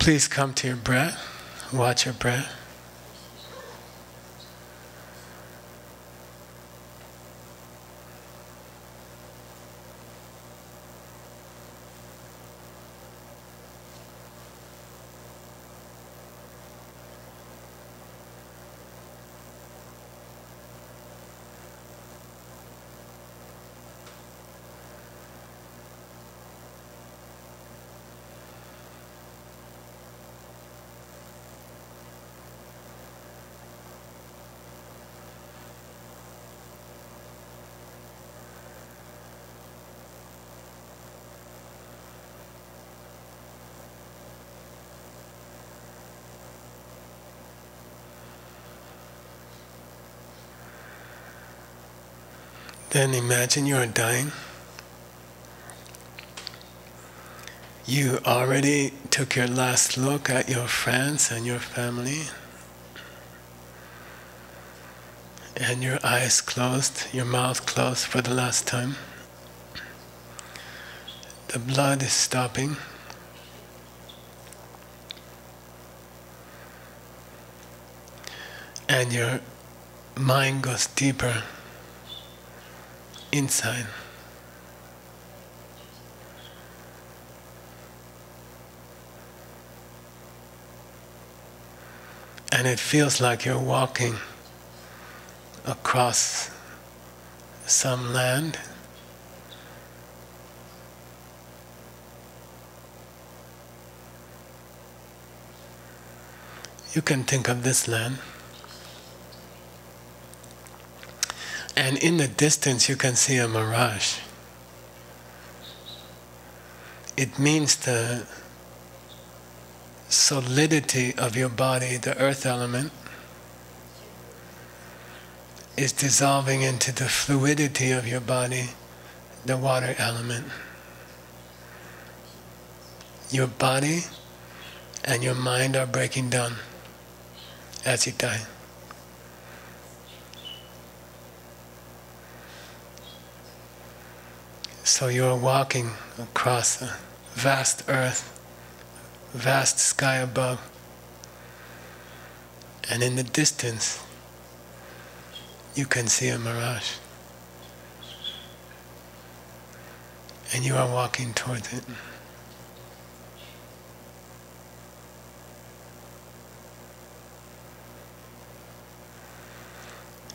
Please come to your breath. Watch your breath. Then imagine you are dying. You already took your last look at your friends and your family. And your eyes closed, your mouth closed for the last time. The blood is stopping. And your mind goes deeper inside. And it feels like you're walking across some land. You can think of this land. And in the distance, you can see a mirage. It means the solidity of your body, the earth element, is dissolving into the fluidity of your body, the water element. Your body and your mind are breaking down as you die. So you're walking across a vast earth, vast sky above, and in the distance you can see a mirage. And you are walking towards it.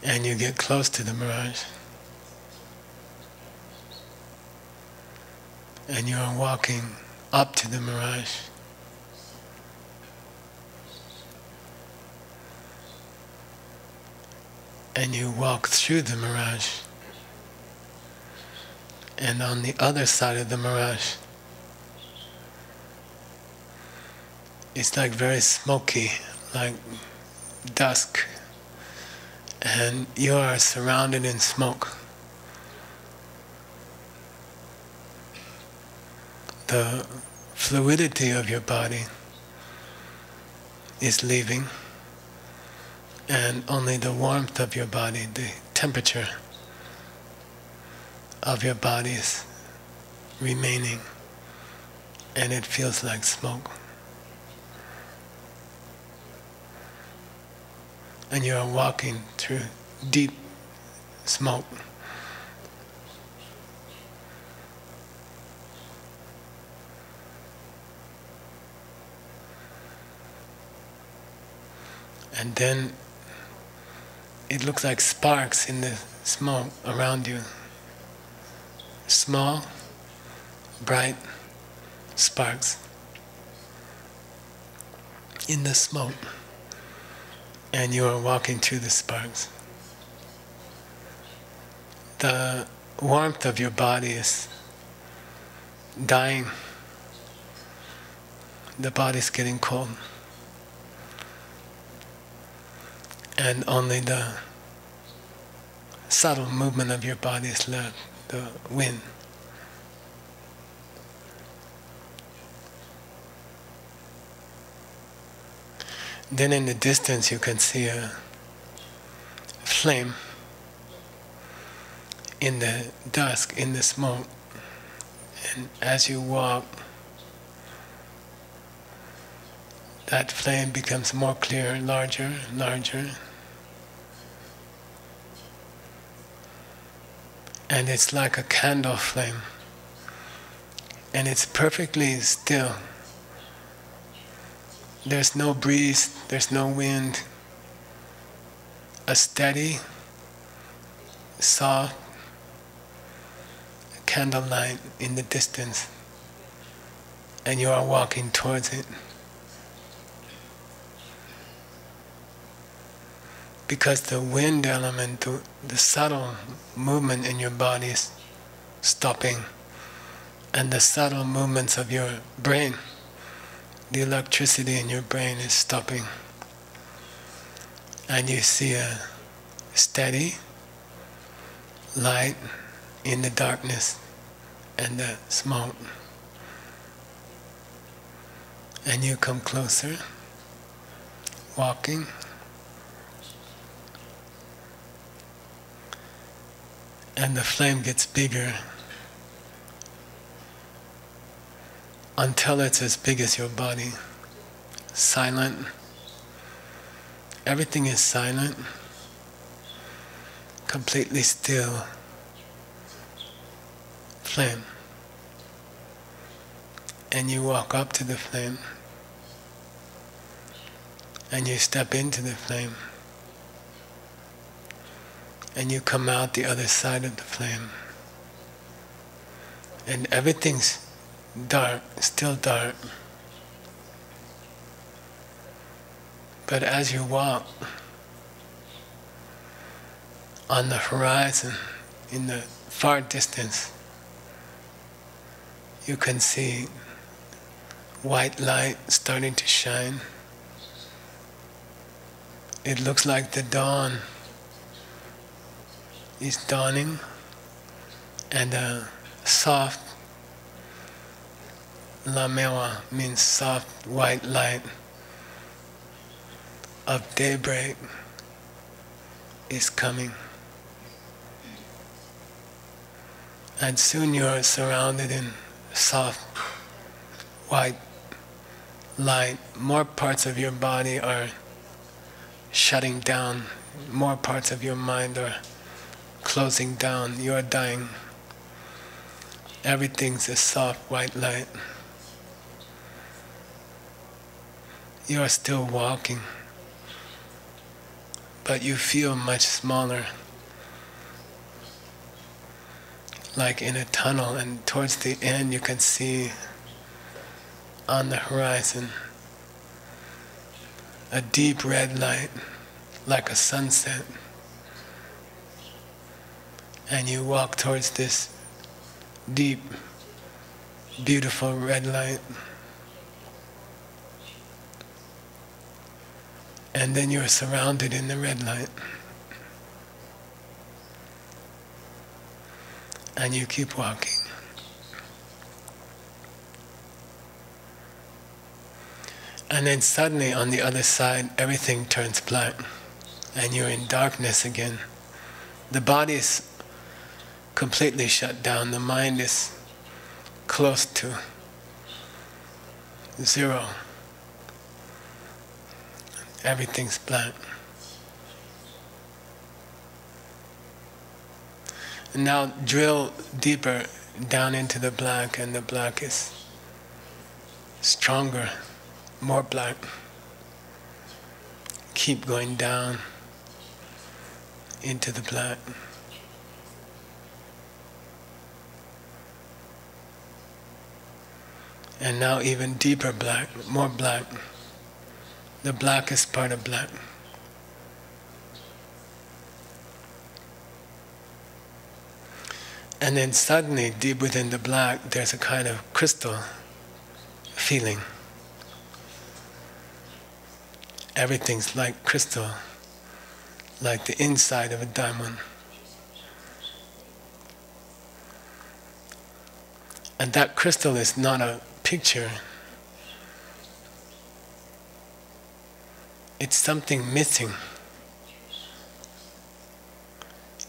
And you get close to the mirage. And you are walking up to the mirage. And you walk through the mirage. And on the other side of the mirage, it's like very smoky, like dusk. And you are surrounded in smoke. The fluidity of your body is leaving, and only the warmth of your body, the temperature of your body is remaining, and it feels like smoke. And you are walking through deep smoke. And then it looks like sparks in the smoke around you. Small, bright sparks in the smoke, and you are walking through the sparks. The warmth of your body is dying, the body is getting cold. And only the subtle movement of your body is left, the wind. Then in the distance you can see a flame in the dusk, in the smoke. And as you walk, that flame becomes more clear, larger, larger. And it's like a candle flame. And it's perfectly still. There's no breeze, there's no wind. A steady, soft candlelight in the distance, and you are walking towards it. Because the wind element, the, the subtle movement in your body is stopping, and the subtle movements of your brain the electricity in your brain is stopping. And you see a steady light in the darkness and the smoke. And you come closer, walking. And the flame gets bigger until it's as big as your body. Silent. Everything is silent, completely still. Flame. And you walk up to the flame, and you step into the flame, and you come out the other side of the flame, and everything's dark, still dark. But as you walk on the horizon, in the far distance, you can see white light starting to shine. It looks like the dawn is dawning and a soft Lamewa means soft white light of daybreak is coming. And soon you are surrounded in soft white light. More parts of your body are shutting down, more parts of your mind are closing down. You are dying. Everything's a soft white light. you are still walking, but you feel much smaller, like in a tunnel, and towards the end you can see on the horizon a deep red light, like a sunset. And you walk towards this deep, beautiful red light. and then you're surrounded in the red light. And you keep walking. And then suddenly on the other side, everything turns black, and you're in darkness again. The body is completely shut down, the mind is close to zero everything's black. And now drill deeper down into the black, and the black is stronger, more black. Keep going down into the black. and now even deeper black, more black, the blackest part of black. And then suddenly, deep within the black, there's a kind of crystal feeling. Everything's like crystal, like the inside of a diamond. And that crystal is not a picture. It's something missing.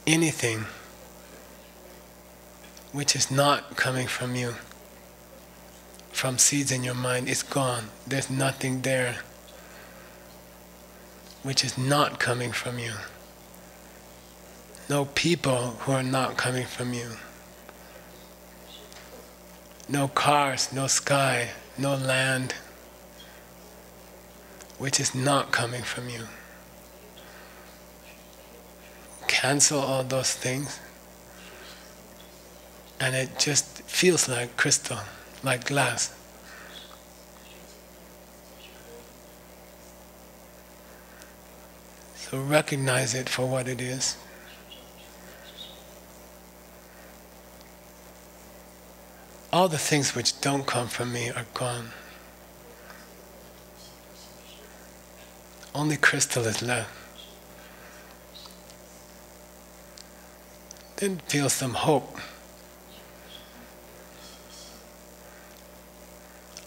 Anything which is not coming from you, from seeds in your mind, is gone. There's nothing there which is not coming from you. No people who are not coming from you. No cars, no sky, no land, which is not coming from you. Cancel all those things and it just feels like crystal, like glass. So recognize it for what it is. All the things which don't come from me are gone. Only crystal is left. Then feel some hope.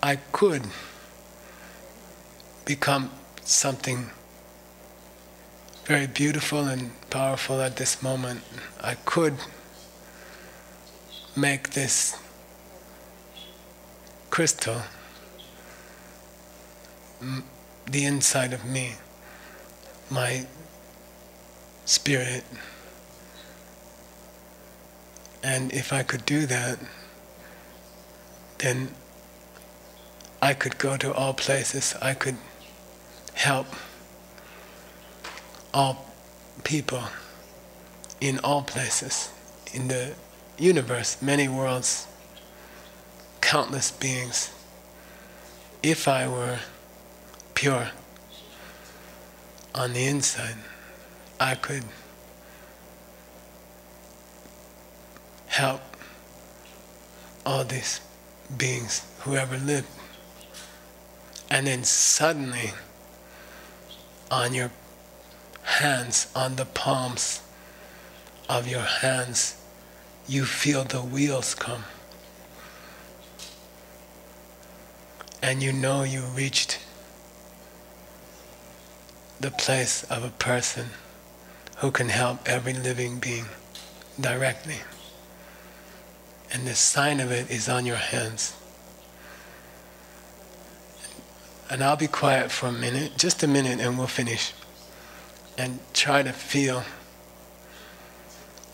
I could become something very beautiful and powerful at this moment. I could make this crystal the inside of me, my spirit. And if I could do that, then I could go to all places, I could help all people in all places, in the universe, many worlds, countless beings. If I were pure on the inside, I could help all these beings whoever lived. And then suddenly, on your hands, on the palms of your hands, you feel the wheels come. And you know you reached the place of a person who can help every living being directly. And the sign of it is on your hands. And I'll be quiet for a minute, just a minute, and we'll finish. And try to feel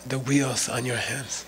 the wheels on your hands.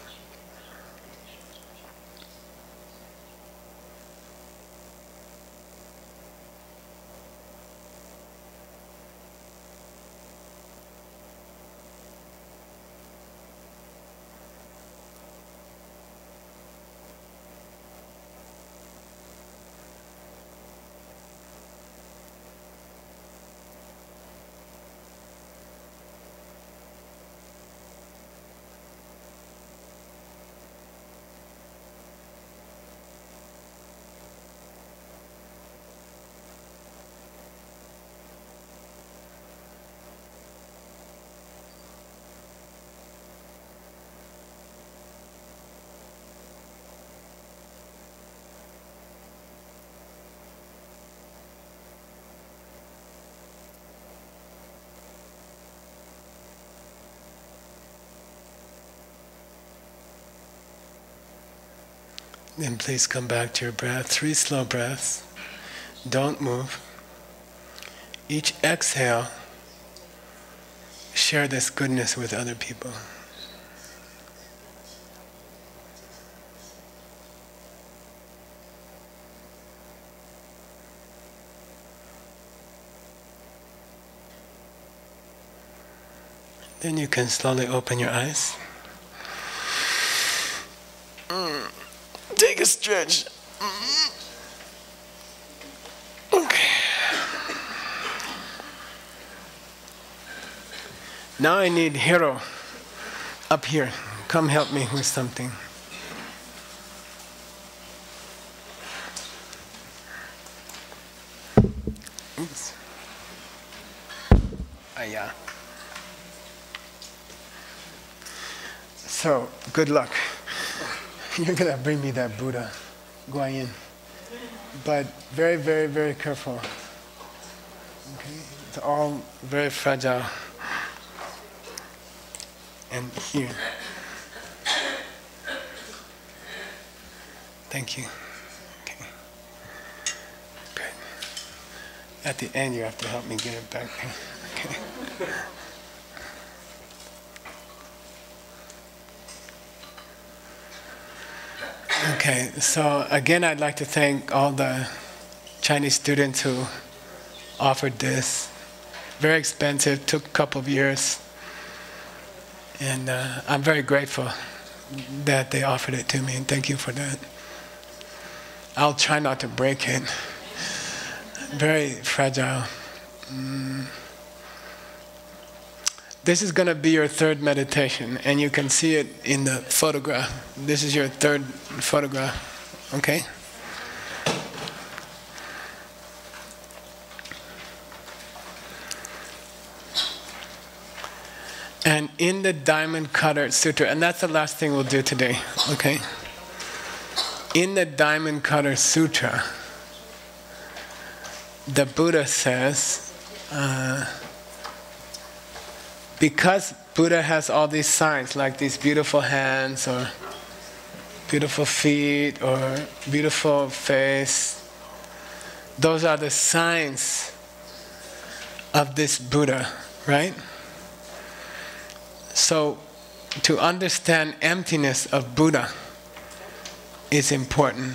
Then please come back to your breath. Three slow breaths. Don't move. Each exhale, share this goodness with other people. Then you can slowly open your eyes. Mm. Take a stretch. Okay. Now I need Hero up here. Come help me with something. Oops. Ah, yeah. So, good luck. (laughs) you're gonna bring me that Buddha, Guanyin. But very, very, very careful. Okay? It's all very fragile. And here. Thank you. Okay. Good. At the end, you have to help me get it back. (laughs) Okay. Okay, so again, I'd like to thank all the Chinese students who offered this. Very expensive, took a couple of years. And uh, I'm very grateful that they offered it to me, and thank you for that. I'll try not to break it. Very fragile. Mm. This is going to be your third meditation, and you can see it in the photograph. This is your third photograph, okay? And in the Diamond Cutter Sutra, and that's the last thing we'll do today, okay? In the Diamond Cutter Sutra, the Buddha says, uh, because Buddha has all these signs, like these beautiful hands, or beautiful feet, or beautiful face, those are the signs of this Buddha, right? So, to understand emptiness of Buddha is important.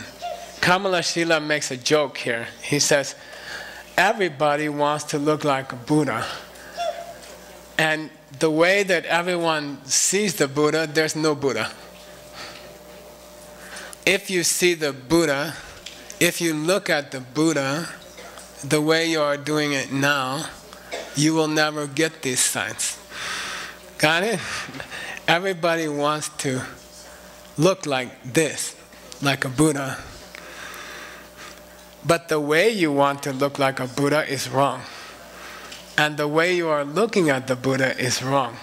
Kamalashila makes a joke here. He says, everybody wants to look like a Buddha. And the way that everyone sees the Buddha, there's no Buddha. If you see the Buddha, if you look at the Buddha the way you are doing it now, you will never get these signs. Got it? Everybody wants to look like this, like a Buddha. But the way you want to look like a Buddha is wrong. And the way you are looking at the Buddha is wrong.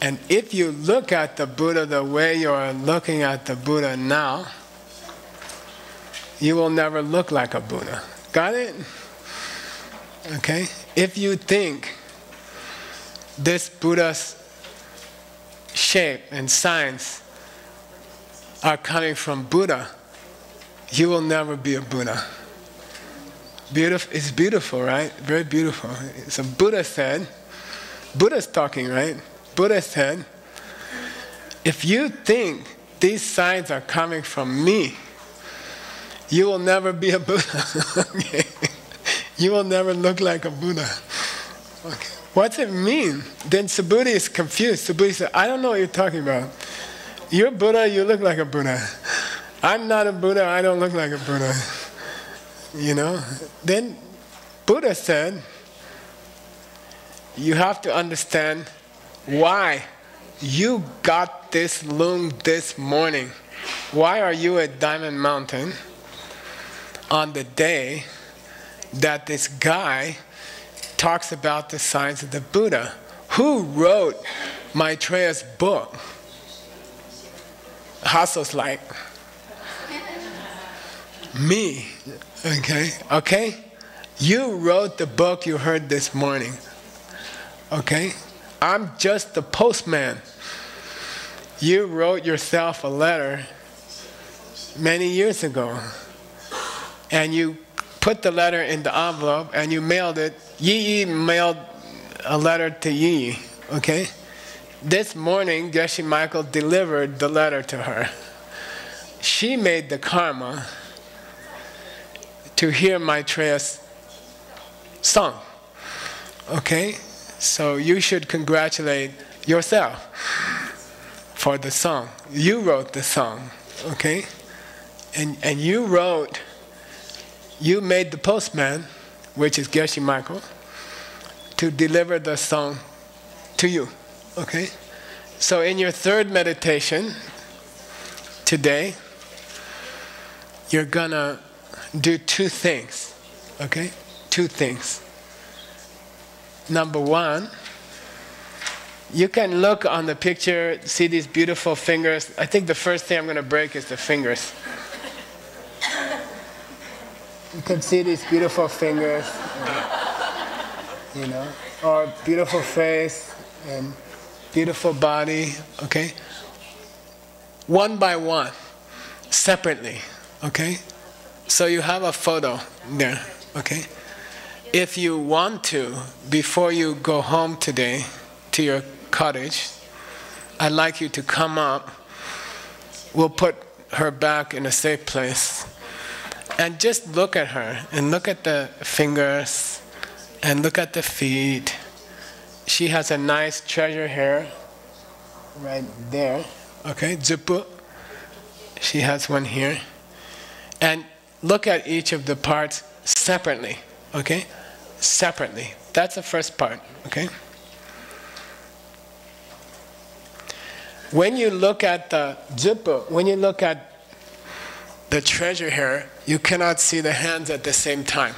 And if you look at the Buddha the way you are looking at the Buddha now, you will never look like a Buddha. Got it? Okay? If you think this Buddha's shape and signs are coming from Buddha, you will never be a Buddha. Beautiful, it's beautiful, right? Very beautiful. So Buddha said, Buddha's talking, right? Buddha said, if you think these signs are coming from me, you will never be a Buddha. (laughs) okay? You will never look like a Buddha. Okay. What's it mean? Then Subhuti is confused. Subhuti said, I don't know what you're talking about. You're Buddha, you look like a Buddha. I'm not a Buddha, I don't look like a Buddha. You know? Then Buddha said, you have to understand why you got this lung this morning. Why are you at Diamond Mountain on the day that this guy talks about the signs of the Buddha? Who wrote Maitreya's book? Hassel's like, me. Okay? Okay? You wrote the book you heard this morning. Okay? I'm just the postman. You wrote yourself a letter many years ago. And you put the letter in the envelope and you mailed it. Yi Yi mailed a letter to Yi Yi. Okay? This morning, Geshe Michael delivered the letter to her. She made the karma to hear Maitreya's song. Okay? So you should congratulate yourself for the song. You wrote the song. Okay? And, and you wrote, you made the postman, which is Geshe Michael, to deliver the song to you. Okay? So in your third meditation today, you're gonna do two things. Okay? Two things. Number one, You can look on the picture, see these beautiful fingers. I think the first thing I'm going to break is the fingers. You can see these beautiful fingers, you know, or beautiful face and beautiful body, okay? One by one, separately, okay? So you have a photo there, okay? If you want to, before you go home today to your cottage, I'd like you to come up. We'll put her back in a safe place. And just look at her and look at the fingers and look at the feet. She has a nice treasure hair right there. Okay, zupu. She has one here. And look at each of the parts separately. Okay? Separately. That's the first part. Okay? When you look at the zupu, when you look at the treasure here, you cannot see the hands at the same time.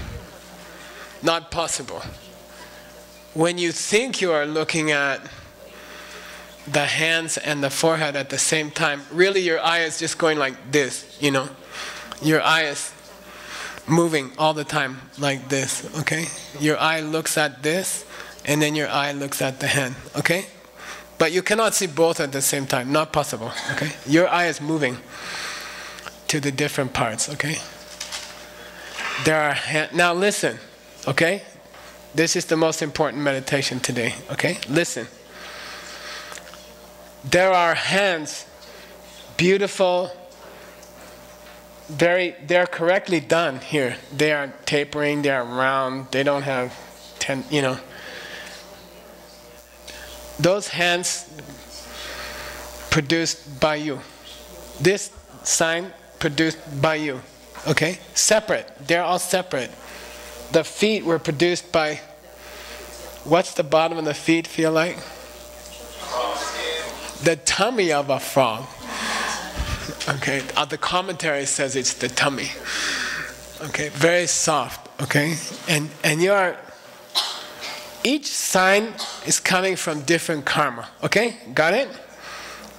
Not possible. When you think you are looking at the hands and the forehead at the same time, really your eye is just going like this, you know? Your eye is moving all the time like this, okay? Your eye looks at this, and then your eye looks at the hand, okay? But you cannot see both at the same time, not possible, okay? Your eye is moving to the different parts, okay? There are, now listen, okay? This is the most important meditation today, okay? Listen. There are hands, beautiful, very, they're correctly done here. They are tapering, they are round, they don't have ten, you know. Those hands produced by you. This sign produced by you. Okay? Separate. They're all separate. The feet were produced by what's the bottom of the feet feel like? The tummy of a frog. Okay, uh, the commentary says it's the tummy. Okay, very soft. Okay, and and you are. Each sign is coming from different karma. Okay, got it?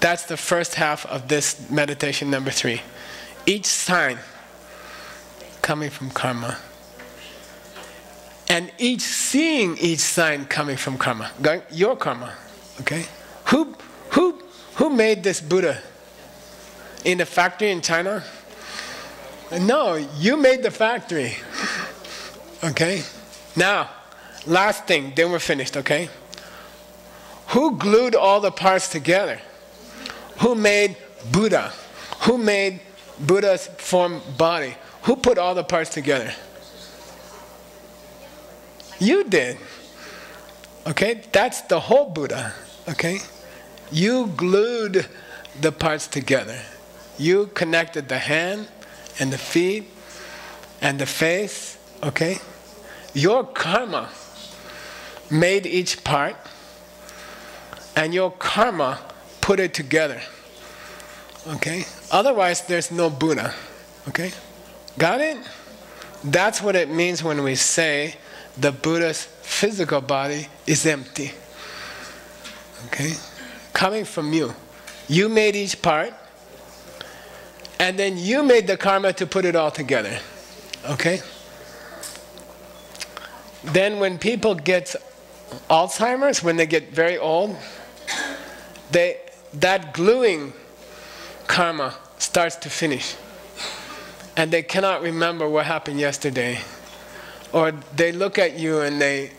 That's the first half of this meditation number three. Each sign coming from karma. And each seeing each sign coming from karma. Your karma. Okay? Who who who made this Buddha? In the factory in China? No, you made the factory. Okay? Now, last thing, then we're finished, okay? Who glued all the parts together? Who made Buddha? Who made Buddha's form body? Who put all the parts together? You did. Okay? That's the whole Buddha. Okay? You glued the parts together. You connected the hand and the feet and the face, okay? Your karma made each part, and your karma put it together, okay? Otherwise, there's no Buddha, okay? Got it? That's what it means when we say the Buddha's physical body is empty. Okay? Coming from you. You made each part, and then you made the karma to put it all together. Okay? Then when people get Alzheimer's, when they get very old, they, that gluing karma starts to finish. And they cannot remember what happened yesterday. Or they look at you and they,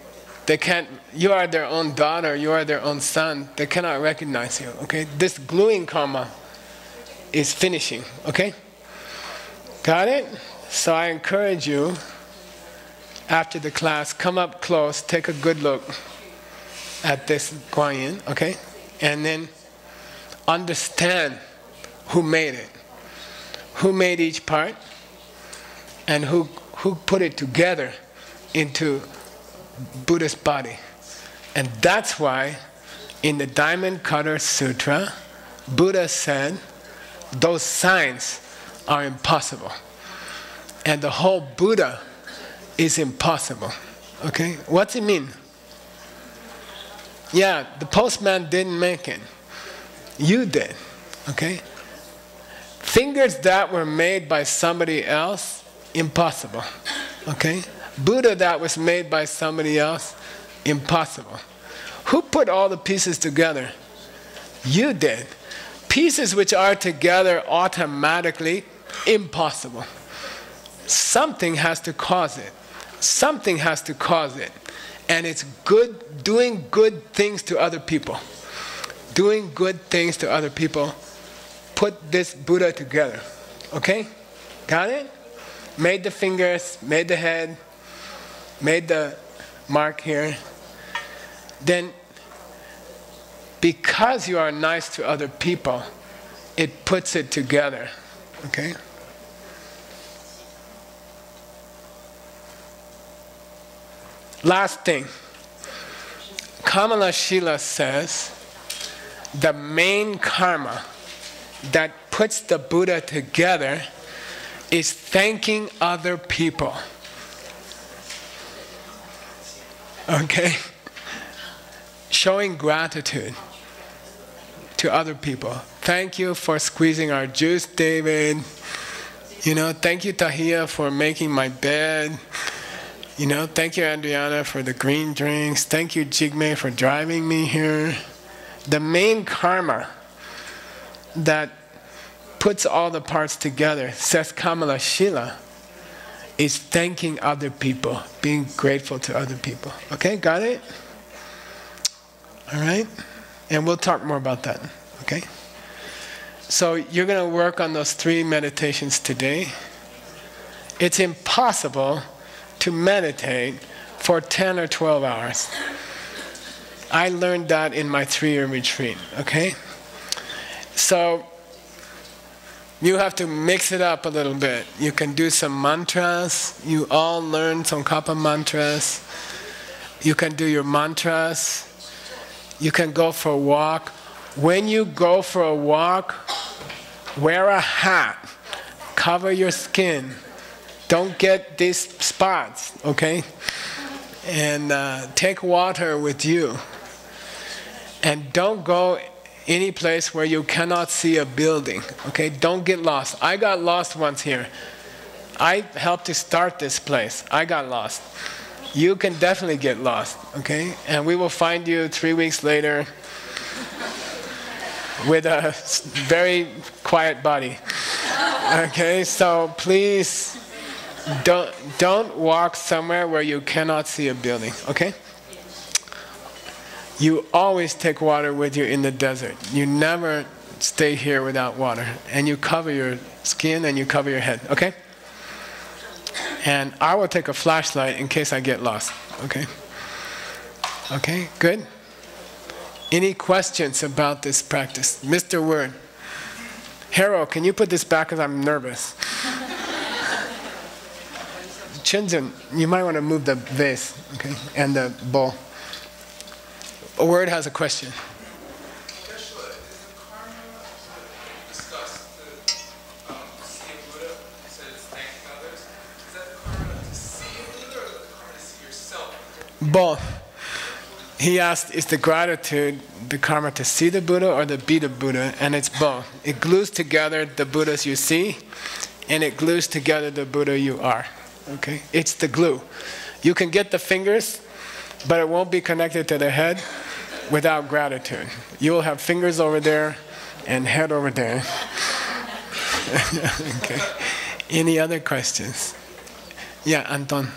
they can't, you are their own daughter, you are their own son, they cannot recognize you. Okay? This gluing karma is finishing, okay? Got it? So I encourage you, after the class, come up close, take a good look at this Guanyin, okay? And then understand who made it, who made each part, and who, who put it together into Buddha's body. And that's why in the Diamond Cutter Sutra, Buddha said, those signs are impossible. And the whole Buddha is impossible. Okay? What's it mean? Yeah, the postman didn't make it. You did. Okay? Fingers that were made by somebody else, impossible. Okay? Buddha that was made by somebody else, impossible. Who put all the pieces together? You did. Pieces which are together automatically, impossible. Something has to cause it. Something has to cause it. And it's good, doing good things to other people. Doing good things to other people. Put this Buddha together. Okay? Got it? Made the fingers, made the head, made the mark here. Then, because you are nice to other people, it puts it together. Okay? Last thing, Kamalashila says the main karma that puts the Buddha together is thanking other people. Okay? Showing gratitude to other people. Thank you for squeezing our juice, David. You know, thank you, Tahia, for making my bed. You know, thank you, Adriana, for the green drinks. Thank you, Jigme, for driving me here. The main karma that puts all the parts together, says Kamalashila, is thanking other people, being grateful to other people. Okay, got it? All right? And we'll talk more about that. Okay? So you're going to work on those three meditations today. It's impossible to meditate for 10 or 12 hours. I learned that in my three year retreat, okay? So you have to mix it up a little bit. You can do some mantras. You all learn some Tsongkhapa mantras. You can do your mantras. You can go for a walk. When you go for a walk, wear a hat, cover your skin don't get these spots, okay? And uh, take water with you. And don't go any place where you cannot see a building, okay? Don't get lost. I got lost once here. I helped to start this place. I got lost. You can definitely get lost, okay? And we will find you three weeks later with a very quiet body. Okay, so please don't, don't walk somewhere where you cannot see a building, okay? You always take water with you in the desert. You never stay here without water. And you cover your skin and you cover your head, okay? And I will take a flashlight in case I get lost, okay? Okay, good? Any questions about this practice? Mr. Word. Harold, can you put this back because I'm nervous? (laughs) Chinzun, you might want to move the vase, okay, and the bowl. A word has a question. Both. He asked, is the gratitude the karma to see the Buddha or to be the Buddha? And it's both. It glues together the Buddhas you see, and it glues together the Buddha you are. Okay? It's the glue. You can get the fingers, but it won't be connected to the head without gratitude. You'll have fingers over there and head over there. (laughs) okay. Any other questions? Yeah, Anton.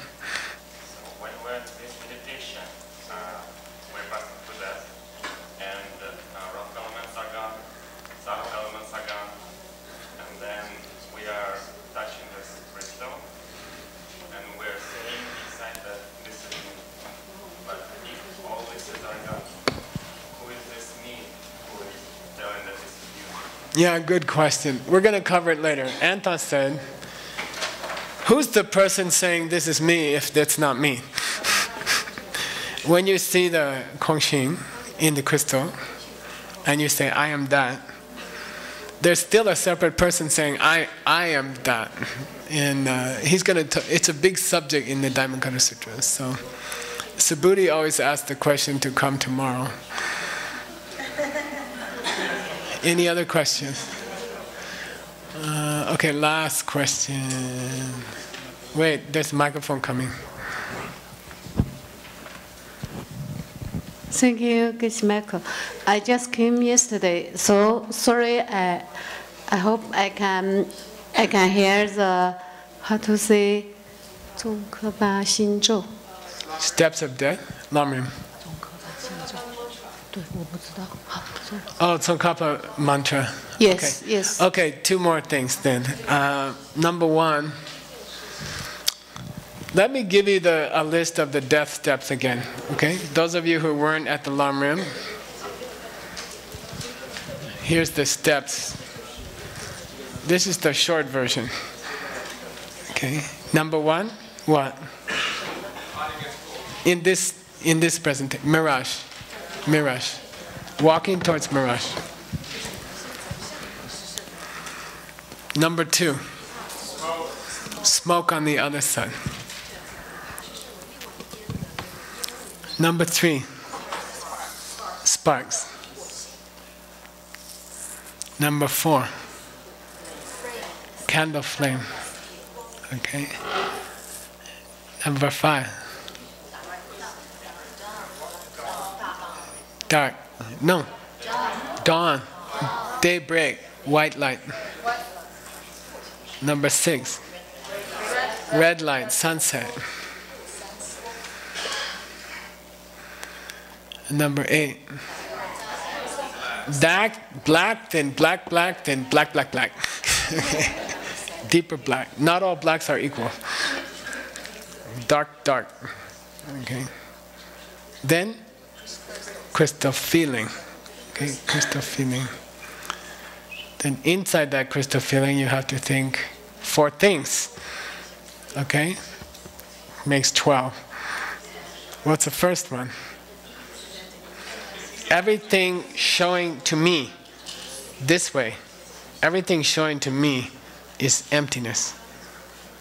Yeah, good question. We're going to cover it later. Anton said, Who's the person saying this is me if that's not me? (laughs) when you see the Kongxing in the crystal and you say, I am that, there's still a separate person saying, I, I am that. And uh, he's going to, it's a big subject in the Dhammapada Sutra. So Subhuti always asks the question to come tomorrow. Any other questions? Uh, okay, last question. Wait, there's a microphone coming. Thank you, Michael. I just came yesterday, so sorry. I, I hope I can I can hear the how to say 宗喀巴心咒. Steps of death, Lamrim. Oh, Tsongkhapa mantra. Yes, Okay. yes. Okay, two more things then. Uh, number one, let me give you the, a list of the death steps again. Okay, those of you who weren't at the Lamrim, here's the steps. This is the short version. Okay, number one, what? In this in this presentation, mirage, mirage, walking towards mirage. Number two, smoke on the other side. Number three, sparks. Number four, candle flame. Okay. Number five, dark. No, dawn, daybreak, white light. Number six, red light, sunset. Number eight, dark, black, then black, black, then black, black, black. (laughs) Deeper black. Not all blacks are equal. Dark, dark. Okay. Then, crystal feeling. Okay, crystal feeling. Then inside that crystal feeling, you have to think four things. Okay? Makes 12. What's the first one? Everything showing to me this way, everything showing to me is emptiness.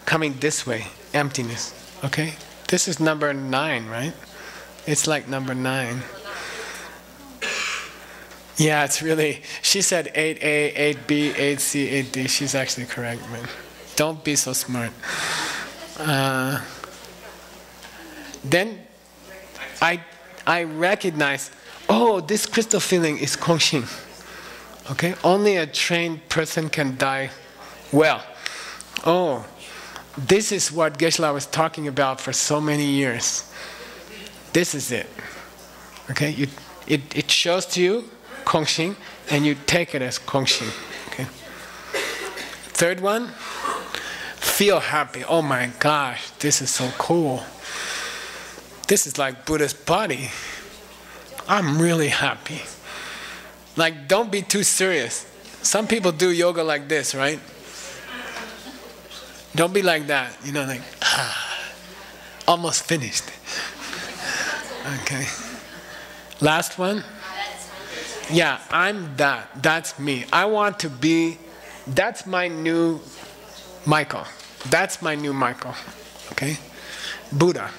Coming this way, emptiness. Okay? This is number nine, right? It's like number nine. Yeah, it's really. She said 8A, 8B, 8C, 8D. She's actually correct, man. Don't be so smart. Uh, then I, I recognize, oh, this crystal feeling is Kongxing. Okay? Only a trained person can die well. Oh, this is what Geshe-la was talking about for so many years. This is it. Okay? You, it, it shows to you Kongxing, and you take it as Kongxing. Okay. Third one, feel happy. Oh my gosh, this is so cool. This is like Buddha's body. I'm really happy. Like, don't be too serious. Some people do yoga like this, right? Don't be like that. You know, like, ah, (sighs) almost finished. Okay. Last one. Yeah, I'm that. That's me. I want to be, that's my new Michael. That's my new Michael. Okay? Buddha.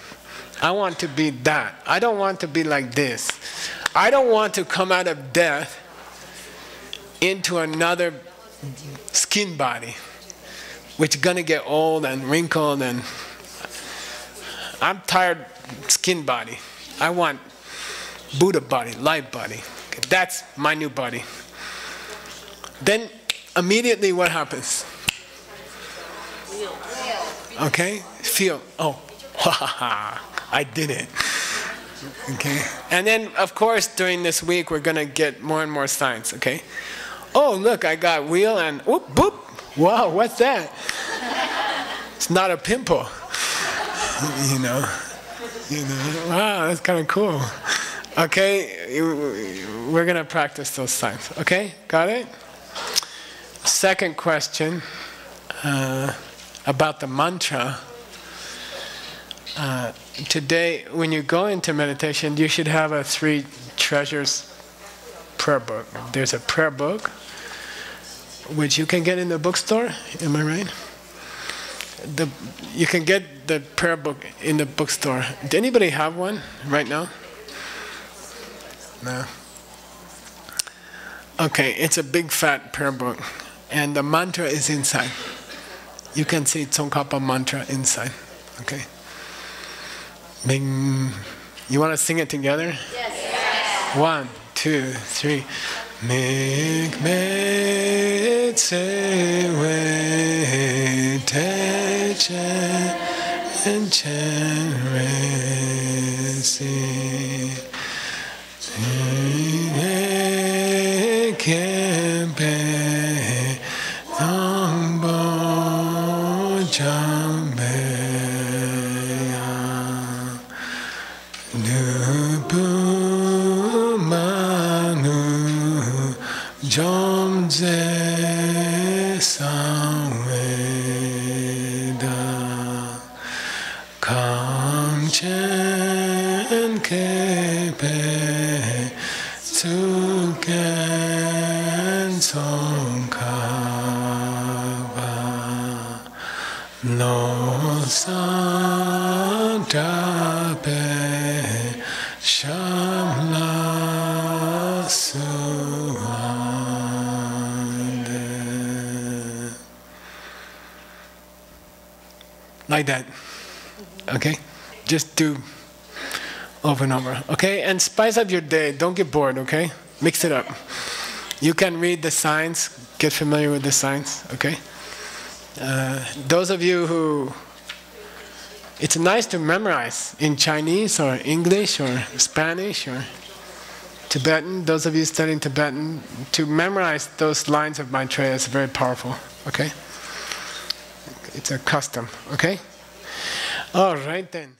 I want to be that. I don't want to be like this. I don't want to come out of death into another skin body, which is gonna get old and wrinkled and I'm tired skin body. I want Buddha body, light body. That's my new body. Then immediately what happens? Okay? Feel, oh, (laughs) I did it. Okay? And then, of course, during this week, we're going to get more and more signs, okay? Oh, look, I got wheel and whoop, boop. Wow, what's that? It's not a pimple. (laughs) You know? You know? Wow, that's kind of cool. Okay? We're going to practice those signs. Okay? Got it? Second question uh, about the mantra. Uh, today, when you go into meditation, you should have a three treasures prayer book. There's a prayer book, which you can get in the bookstore. Am I right? The, you can get the prayer book in the bookstore. Does anybody have one right now? No. Okay, it's a big fat prayer book, and the mantra is inside. You can see Tsongkhapa mantra inside. Okay. Bing. You want to sing it together? Yes. One, two, three. Make me tse we te che and chen re si. Like that. Okay? Just do over and over. Okay? And spice up your day. Don't get bored okay? Mix it up. You can read the signs. Get familiar with the signs okay? Uh, those of you who it's nice to memorize in chinese or english or spanish or tibetan. Those of you studying tibetan to memorize those lines of maitreya is very powerful okay it's a custom okay? All right then